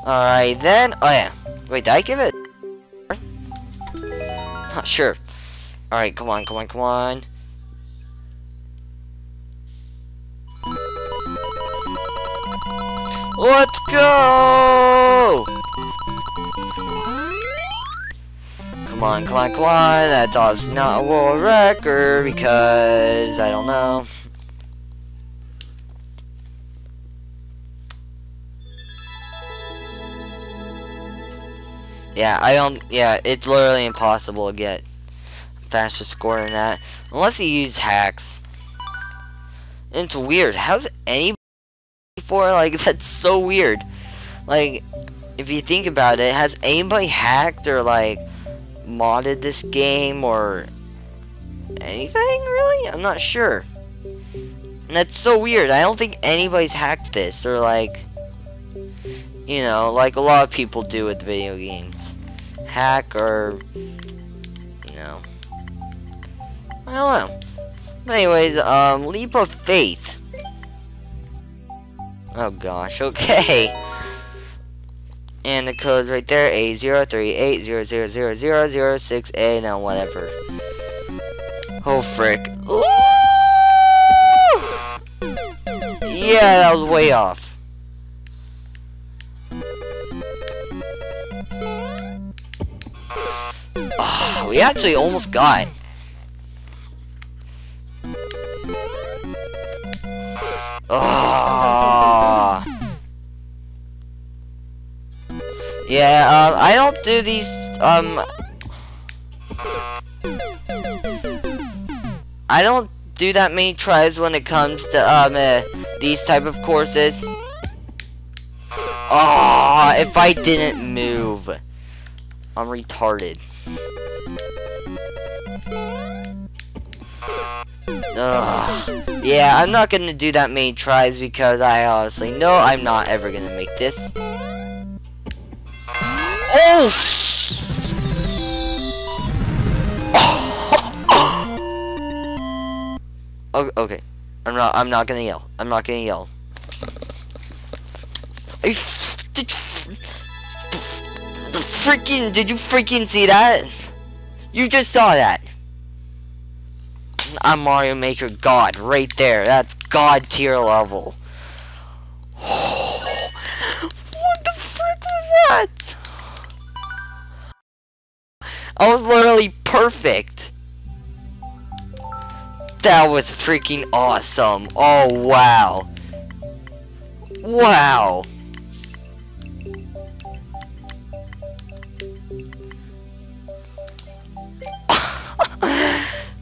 Alright then. Oh yeah. Wait, did I give it? Not sure. Alright, come on, come on, come on. Let's go! Come on, come on, come on. That's not a world record because I don't know. Yeah, I don't, yeah, it's literally impossible to get faster score than that. Unless you use hacks. And it's weird. How's anybody before, <laughs> like, that's so weird. Like, if you think about it, has anybody hacked or, like, modded this game or anything, really? I'm not sure. And that's so weird. I don't think anybody's hacked this or, like, you know, like a lot of people do with video games. Hack or, you know, I don't know. Anyways, um, Leap of Faith. Oh gosh, okay. And the code's right there, A038000006A, now whatever. Oh frick. Ooh! Yeah, that was way off. We actually almost got. Ah. Yeah, um, I don't do these, um... I don't do that many tries when it comes to, um, uh, these type of courses. Ah, if I didn't move. I'm retarded. Ugh. Yeah, I'm not gonna do that many tries because I honestly know I'm not ever gonna make this. Oh! Oh, okay. I'm not. I'm not gonna yell. I'm not gonna yell. Freaking? Did you freaking see that? You just saw that. I'm Mario Maker God right there. That's God tier level. <sighs> what the frick was that? I was literally perfect. That was freaking awesome. Oh, wow. Wow.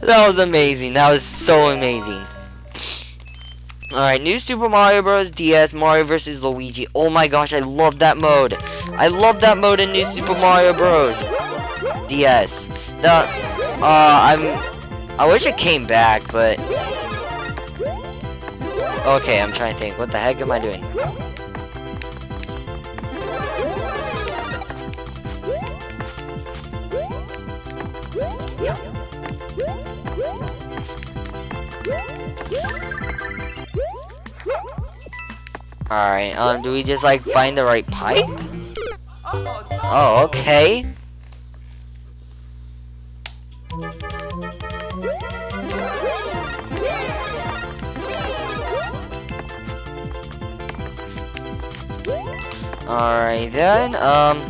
That was amazing. That was so amazing. Alright, new Super Mario Bros. DS, Mario vs. Luigi. Oh my gosh, I love that mode. I love that mode in new Super Mario Bros. DS. The, uh, I'm... I wish it came back, but... Okay, I'm trying to think. What the heck am I doing? Alright, um, do we just, like, find the right pipe? Oh, okay. Alright then, um,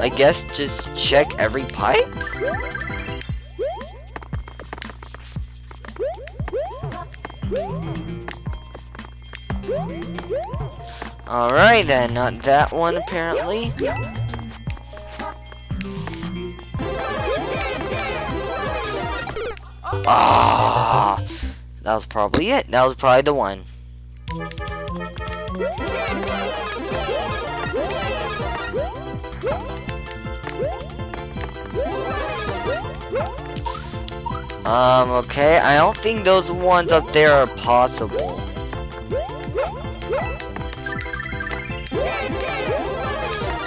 I guess just check every pipe? Alright then, not that one apparently. Ah, that was probably it. That was probably the one. Um, okay, I don't think those ones up there are possible.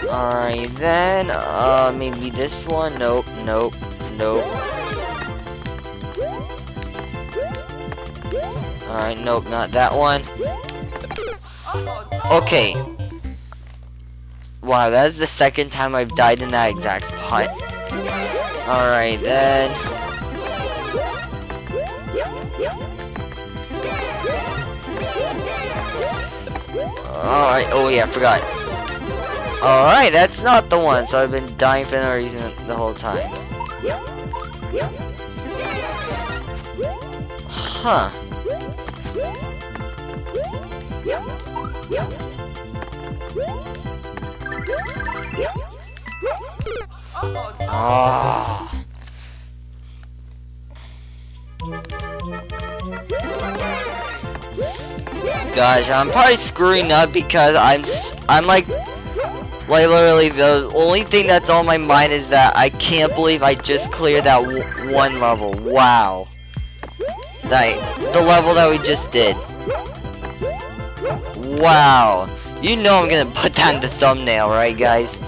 Alright then, uh, maybe this one? Nope, nope, nope. Alright, nope, not that one. Okay. Wow, that is the second time I've died in that exact spot. Alright then. Alright, oh yeah, forgot. Alright, that's not the one, so I've been dying for no reason the whole time. Huh. Ah. Gosh, I'm probably screwing up because I'm I'm like like literally the only thing that's on my mind is that I can't believe I just cleared that one level. Wow. Like the level that we just did. Wow. You know I'm gonna put that in the thumbnail, right guys?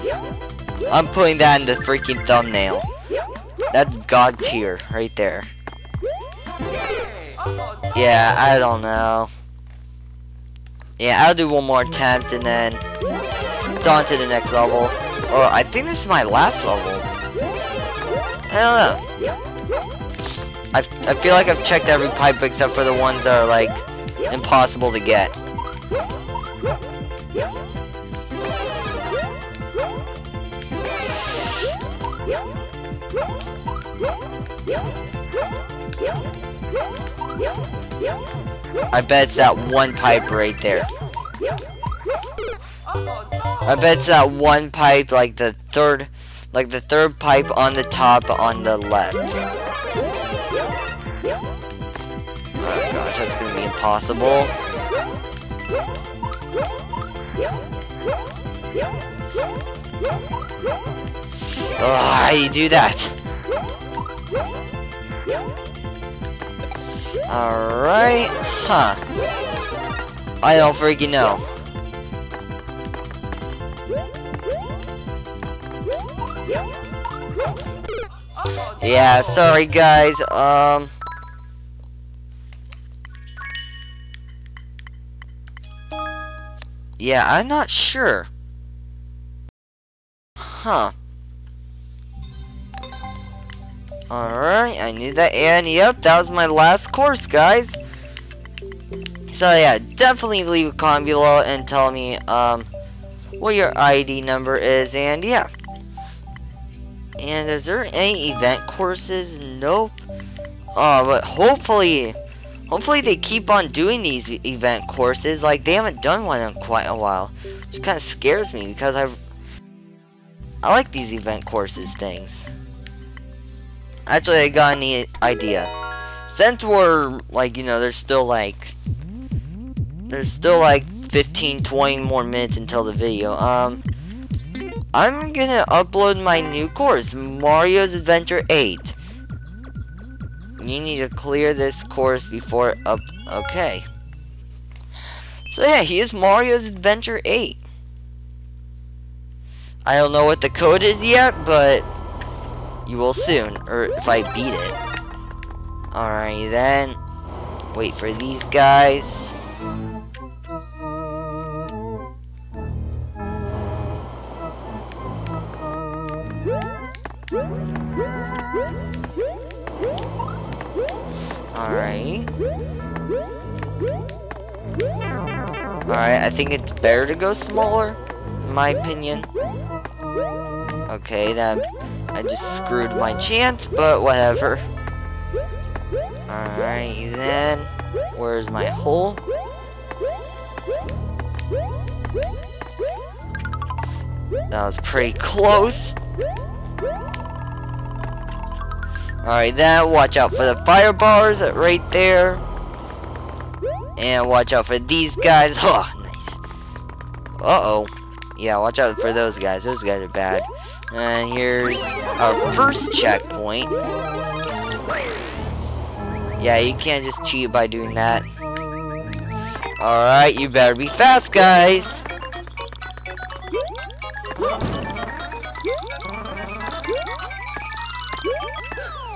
I'm putting that in the freaking thumbnail. That's god tier right there. Yeah, I don't know. Yeah, I'll do one more attempt and then on to the next level. Or I think this is my last level. I don't know. I, I feel like I've checked every pipe except for the ones that are like impossible to get. I bet it's that one pipe right there. I bet it's that one pipe, like the third, like the third pipe on the top on the left. Oh gosh, that's gonna be impossible. Oh, how do you do that? Alright, huh. I don't freaking know. Yeah, sorry guys, um... Yeah, I'm not sure. Huh. Alright, I knew that, and yep, that was my last course, guys. So yeah, definitely leave a comment below and tell me, um, what your ID number is, and yeah. And is there any event courses? Nope. Oh, but hopefully, hopefully they keep on doing these event courses. Like, they haven't done one in quite a while. Which kind of scares me, because I've I like these event courses things. Actually, I got an idea. Since we're, like, you know, there's still, like, there's still, like, 15, 20 more minutes until the video, um, I'm gonna upload my new course, Mario's Adventure 8. You need to clear this course before up, okay. So yeah, here's Mario's Adventure 8. I don't know what the code is yet, but you will soon, or if I beat it. Alright then. Wait for these guys. Alright. Alright, I think it's better to go smaller, in my opinion. Okay, then I just screwed my chance, but whatever. Alright, then. Where's my hole? That was pretty close. Alright, then watch out for the fire bars right there. And watch out for these guys. <laughs> Oh, nice. Uh-oh. Yeah, watch out for those guys. Those guys are bad. And here's our first checkpoint. Yeah, you can't just cheat by doing that. Alright, you better be fast, guys.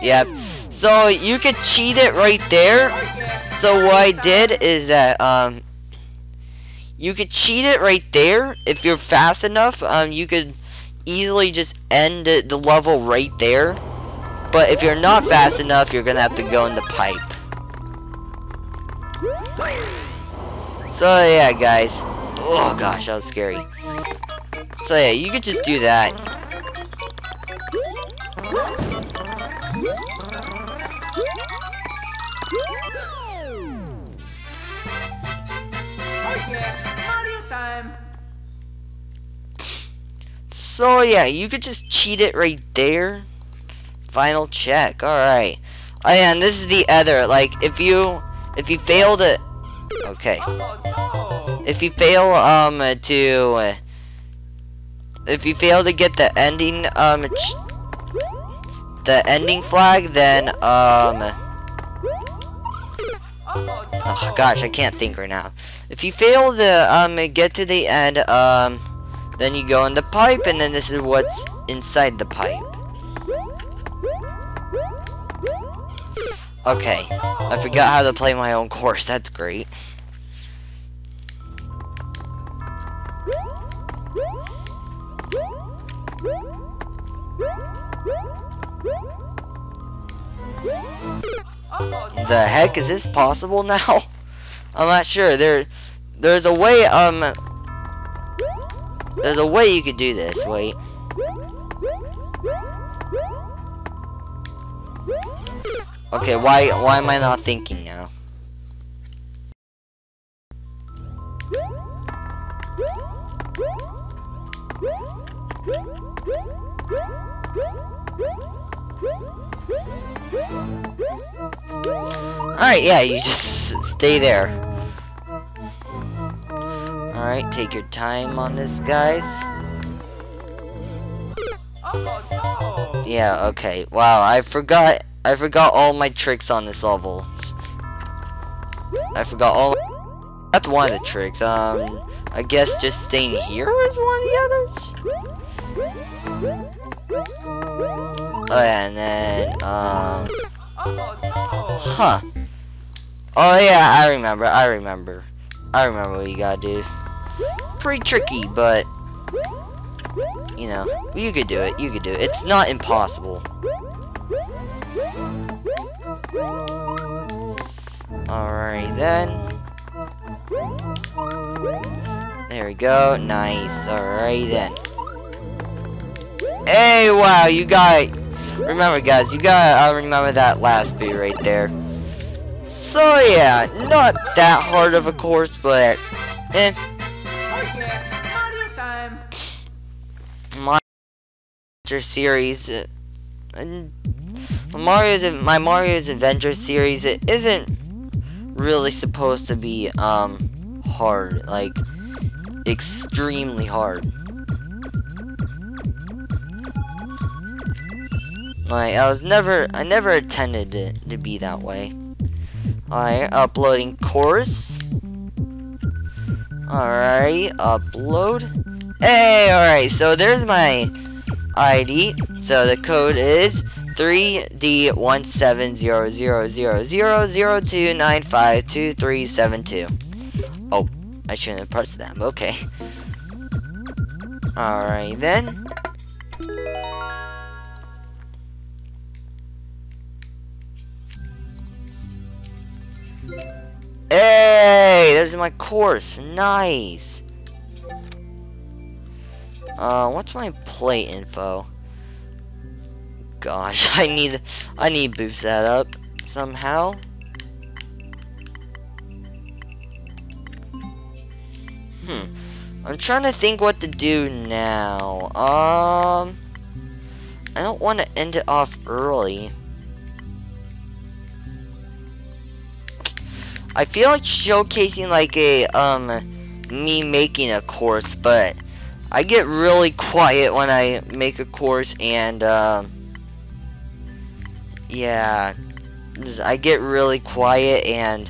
Yep. So you could cheat it right there. So what I did is that um you could cheat it right there if you're fast enough. Um you could easily just end the level right there. But if you're not fast enough, you're gonna have to go in the pipe. So yeah, guys. Oh gosh, that was scary. So yeah, you could just do that. So yeah, you could just cheat it right there. Final check. Alright. Oh yeah, and this is the other. Like, if you if you fail to Okay. If you fail um to if you fail to get the ending um the ending flag, then um Oh gosh, I can't think right now. If you fail to um get to the end, um then you go in the pipe and then this is what's inside the pipe. Okay. I forgot how to play my own course. That's great. The heck is this possible now? <laughs> I'm not sure. There, there's a way. Um, there's a way you could do this. Wait. Okay, why why am I not thinking now? Alright, yeah, you just stay there. Alright, take your time on this, guys. Oh! Yeah, okay. Wow, I forgot I forgot all my tricks on this level. I forgot all That's one of the tricks. Um I guess just staying here is one of the others? Oh yeah, and then um! Huh. Oh yeah, I remember, I remember. I remember what you gotta do. Pretty tricky, but you know, you could do it, you could do it. It's not impossible. Alright then. There we go, nice, alright then. Hey, wow, you got Remember, guys, you gotta uh, remember that last bit right there. So, yeah, not that hard of a course, but, eh, series, uh, and Mario's my Mario's Adventure series, it isn't really supposed to be um hard, like extremely hard. Like I was never, I never intended it to be that way. Alright, uploading course. Alright, upload. Hey, alright, so there's my ID. So the code is 3D17000002952372. Oh, I shouldn't have pressed but okay. Alright then. Hey, there's my course. Nice. Uh, what's my play info? Gosh, <laughs> I need, I need to boost that up somehow. Hmm. I'm trying to think what to do now. Um, I don't want to end it off early. I feel like showcasing like a um me making a course, but I get really quiet when I make a course and um yeah, I get really quiet and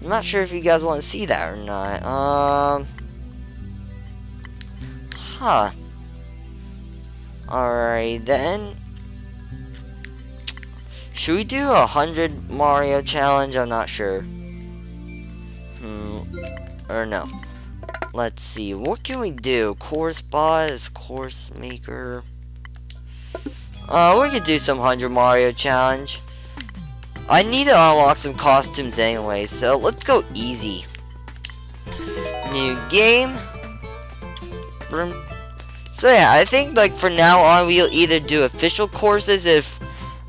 I'm not sure if you guys want to see that or not. Um Huh. Alright then. Should we do a hundred Mario challenge? I'm not sure. Hmm. Or no. Let's see. What can we do? Course Bot, course maker. Uh, we could do some hundred Mario challenge. I need to unlock some costumes anyway, so let's go easy. New game. So yeah, I think like for now on we'll either do official courses if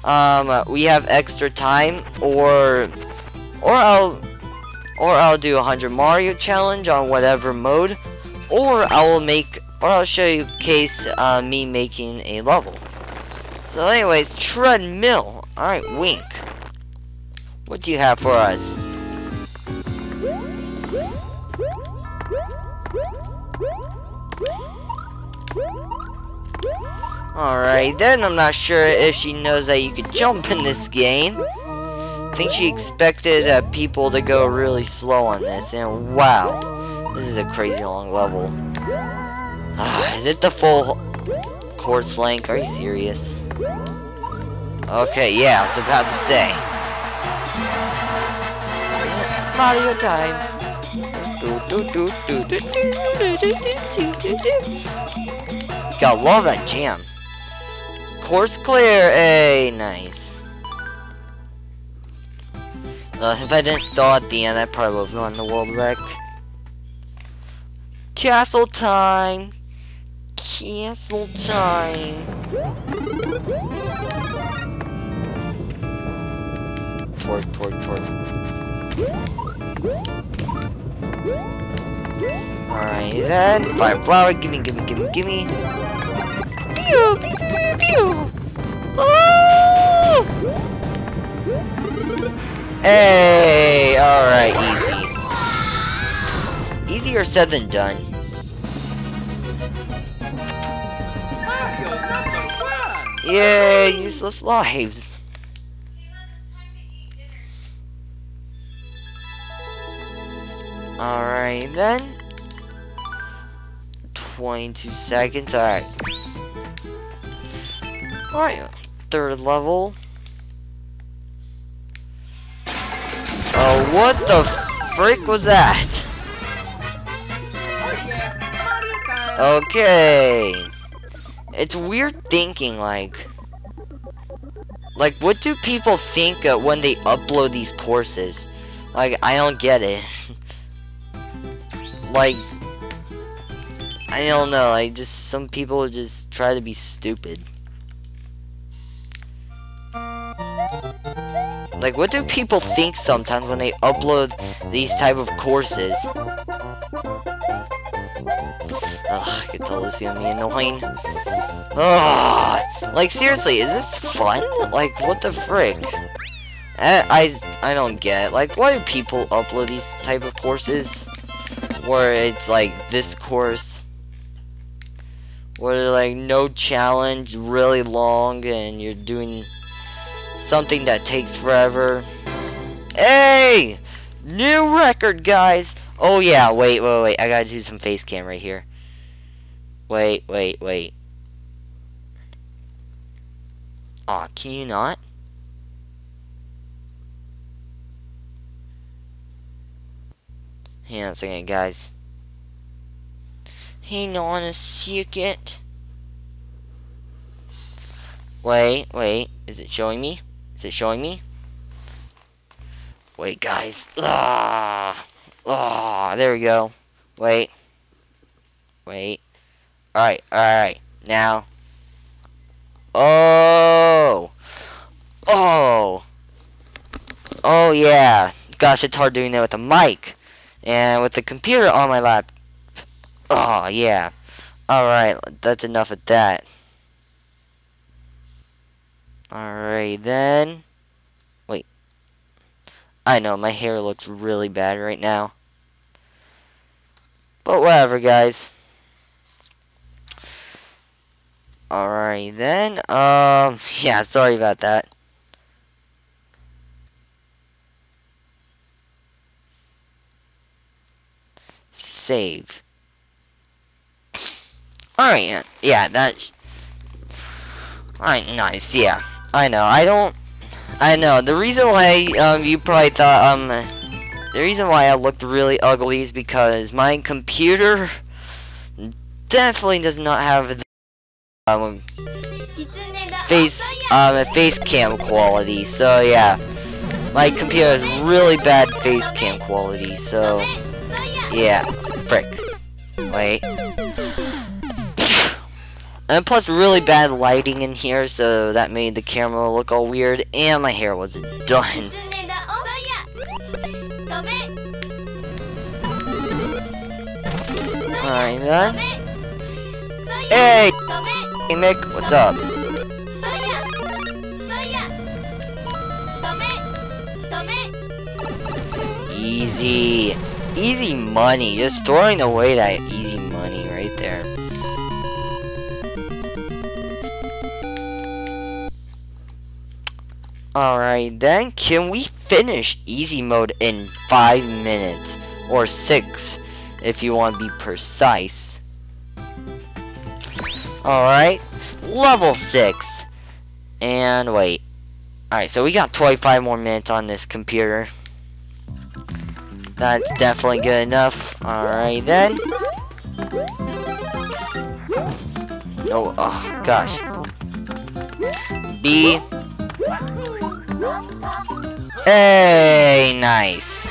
um, we have extra time, or, or I'll, or I'll do a 100 Mario challenge on whatever mode, or I will make, or I'll show you case uh, me making a level. So anyways, treadmill. Alright, Wink. What do you have for us? Alright, then I'm not sure if she knows that you could jump in this game. I think she expected uh, people to go really slow on this, and wow, this is a crazy long level. is it the full course length? Are you serious? Okay, yeah, I was about to say. Mario time. Gotta love that jam. Course clear. Hey, nice. Uh, if I didn't stall at the end, I probably would have won the world wreck. Castle time. Castle time. torque, torque, torque. Alright then, fire flower, gimme, gimme, gimme, gimme. Pew, pew, pew, pew. Oh! Hey, alright, easy. Easier said than done. Yeah, useless lives. Alright then. 22 seconds, alright. Alright, third level. Oh, what the freak was that? Okay. It's weird thinking, like... Like, what do people think uh, when they upload these courses? Like, I don't get it. <laughs> like... I don't know, like, just some people just try to be stupid. Like, what do people think sometimes when they upload these type of courses? Ugh, I can tell this is gonna be annoying. Ugh, like seriously, is this fun? Like, what the frick? I, I, I don't get it. Like, why do people upload these type of courses? Where it's like, this course. Where like, no challenge, really long, and you're doing something that takes forever. Hey! New record, guys! Oh yeah, wait, wait, wait. I gotta do some face cam right here. Wait, wait, wait. Aw, can you not? Hang on a second, guys. Hang on a second. Wait, wait. Is it showing me? Is it showing me? Wait, guys. Ah, ah. There we go. Wait. Wait. Alright, alright. Now. Oh. Oh. Oh, yeah. Gosh, it's hard doing that with a mic. And with the computer on my lap. Oh, yeah. Alright, that's enough of that. Alright, then. Wait. I know, my hair looks really bad right now. But whatever, guys. Alright then, um, <laughs> yeah, sorry about that. Save. Alright, yeah, that's... Alright, nice, yeah. I know, I don't... I know, the reason why, um, you probably thought, um... The reason why I looked really ugly is because my computer definitely does not have the um, face um face cam quality. So yeah, my computer has really bad face cam quality. So yeah, frick. Wait. And plus really bad lighting in here, so that made the camera look all weird, and my hair wasn't done. <laughs> Alright then. Hey! Hey Mick, what's up? Easy. Easy money. Just throwing away that easy money right there. Alright then, can we finish easy mode in 5 minutes? Or 6, if you want to be precise. Alright, level 6. And wait. Alright, so we got 25 more minutes on this computer. That's definitely good enough. Alright then. No, oh gosh. B. Hey, nice.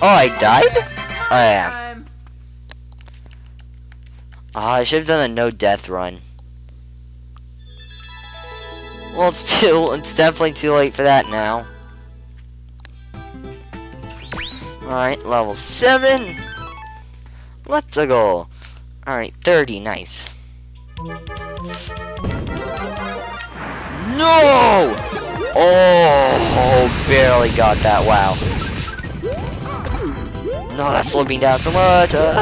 Oh, I died? Oh, yeah. Ah, I should have done a no death run. Well, it's <laughs> too, it's definitely too late for that now. Alright, level 7. Let's go. Alright, 30, nice. No! Oh, barely got that, wow. No, that slowed me down so much. Uh,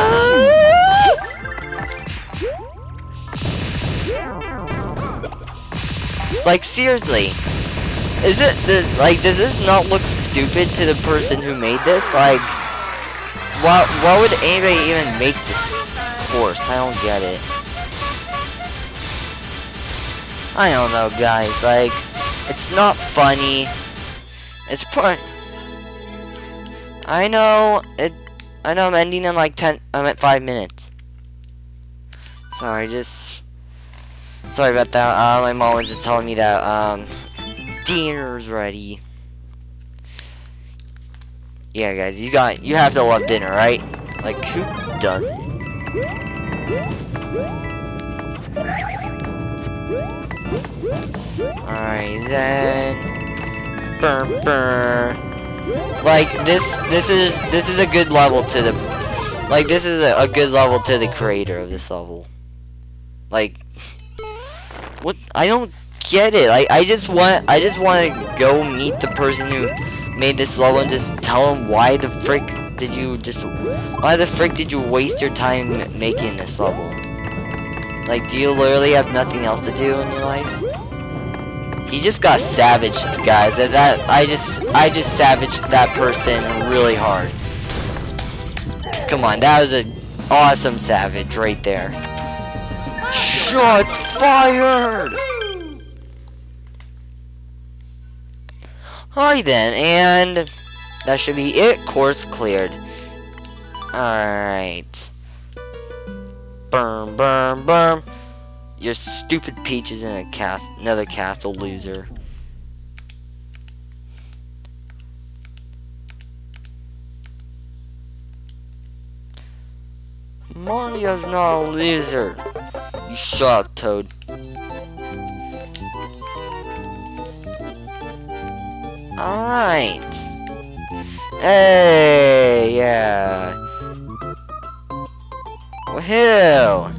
like, seriously. Is it, the, like, does this not look stupid to the person who made this? Like, why, why would anybody even make this course? I don't get it. I don't know, guys. Like, it's not funny. It's part. I know it. I know I'm ending in like ten. I'm at five minutes. Sorry, just. Sorry about that. Uh, my mom was just telling me that um, dinner's ready. Yeah, guys, you got. You have to love dinner, right? Like, who doesn't? Alright then. Burr, burr. Like this this is this is a good level to the like this is a, a good level to the creator of this level. Like what I don't get it. Like I just want I just want to go meet the person who made this level and just tell him why the frick did you just why the frick did you waste your time making this level? Like do you literally have nothing else to do in your life? He just got savaged, guys. That, that I just I just savaged that person really hard. Come on, that was an awesome savage right there. Shots fired! Alright then, and that should be it. Course cleared. Alright. Burn, burn, burn. Your stupid Peach is in a cast another castle loser. Mario's not a loser. You shut up, Toad. Alright. Hey, yeah. Woohoo!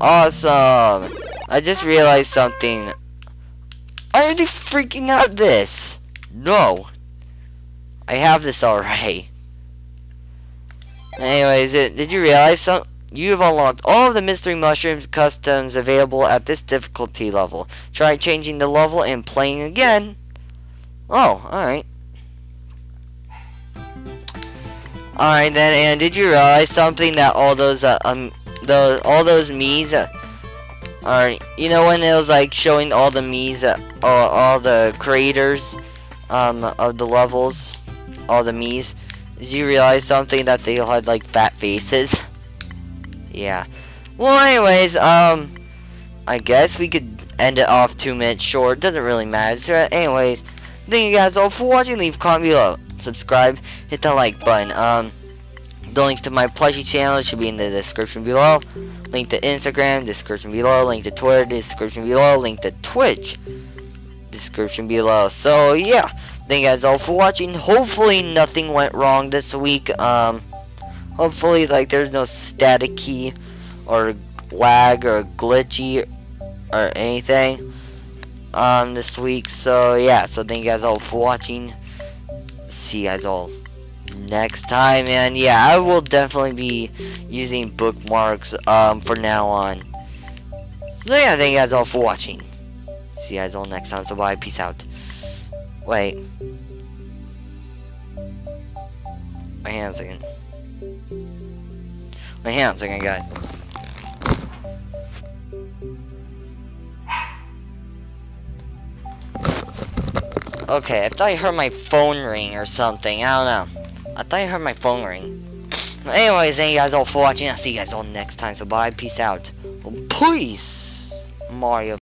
Awesome! I just realized something. I already freaking out this! No! I have this already. <laughs> Anyways, did you realize some? You have unlocked all of the mystery mushrooms customs available at this difficulty level. Try changing the level and playing again. Oh, alright. Alright then, and did you realize something that all those, uh, um, those, all those Miis, uh, are, you know when it was like showing all the uh, all, all the creators, um, of the levels, all the Miis, did you realize something that they all had like fat faces? <laughs> yeah. Well, anyways, um, I guess we could end it off two minutes short. Doesn't really matter. So, anyways, thank you guys all for watching. Leave a comment below. Subscribe. Hit the like button. Um, the link to my plushie channel should be in the description below. Link to Instagram, description below. Link to Twitter, description below. Link to Twitch, description below. So, yeah. Thank you guys all for watching. Hopefully nothing went wrong this week. Um, hopefully like there's no staticky or lag or glitchy or anything um this week. So yeah, so thank you guys all for watching. See you guys all next time and yeah, I will definitely be using bookmarks um for now on. So yeah, thank you guys all for watching. See you guys all next time. So bye, peace out. Wait. my hands on a second. Wait, hang on a second, guys. Okay, I thought I heard my phone ring or something. I don't know. I thought I heard my phone ring. Anyways, thank you guys all for watching. I'll see you guys all next time. So bye, peace out. Peace, Mario.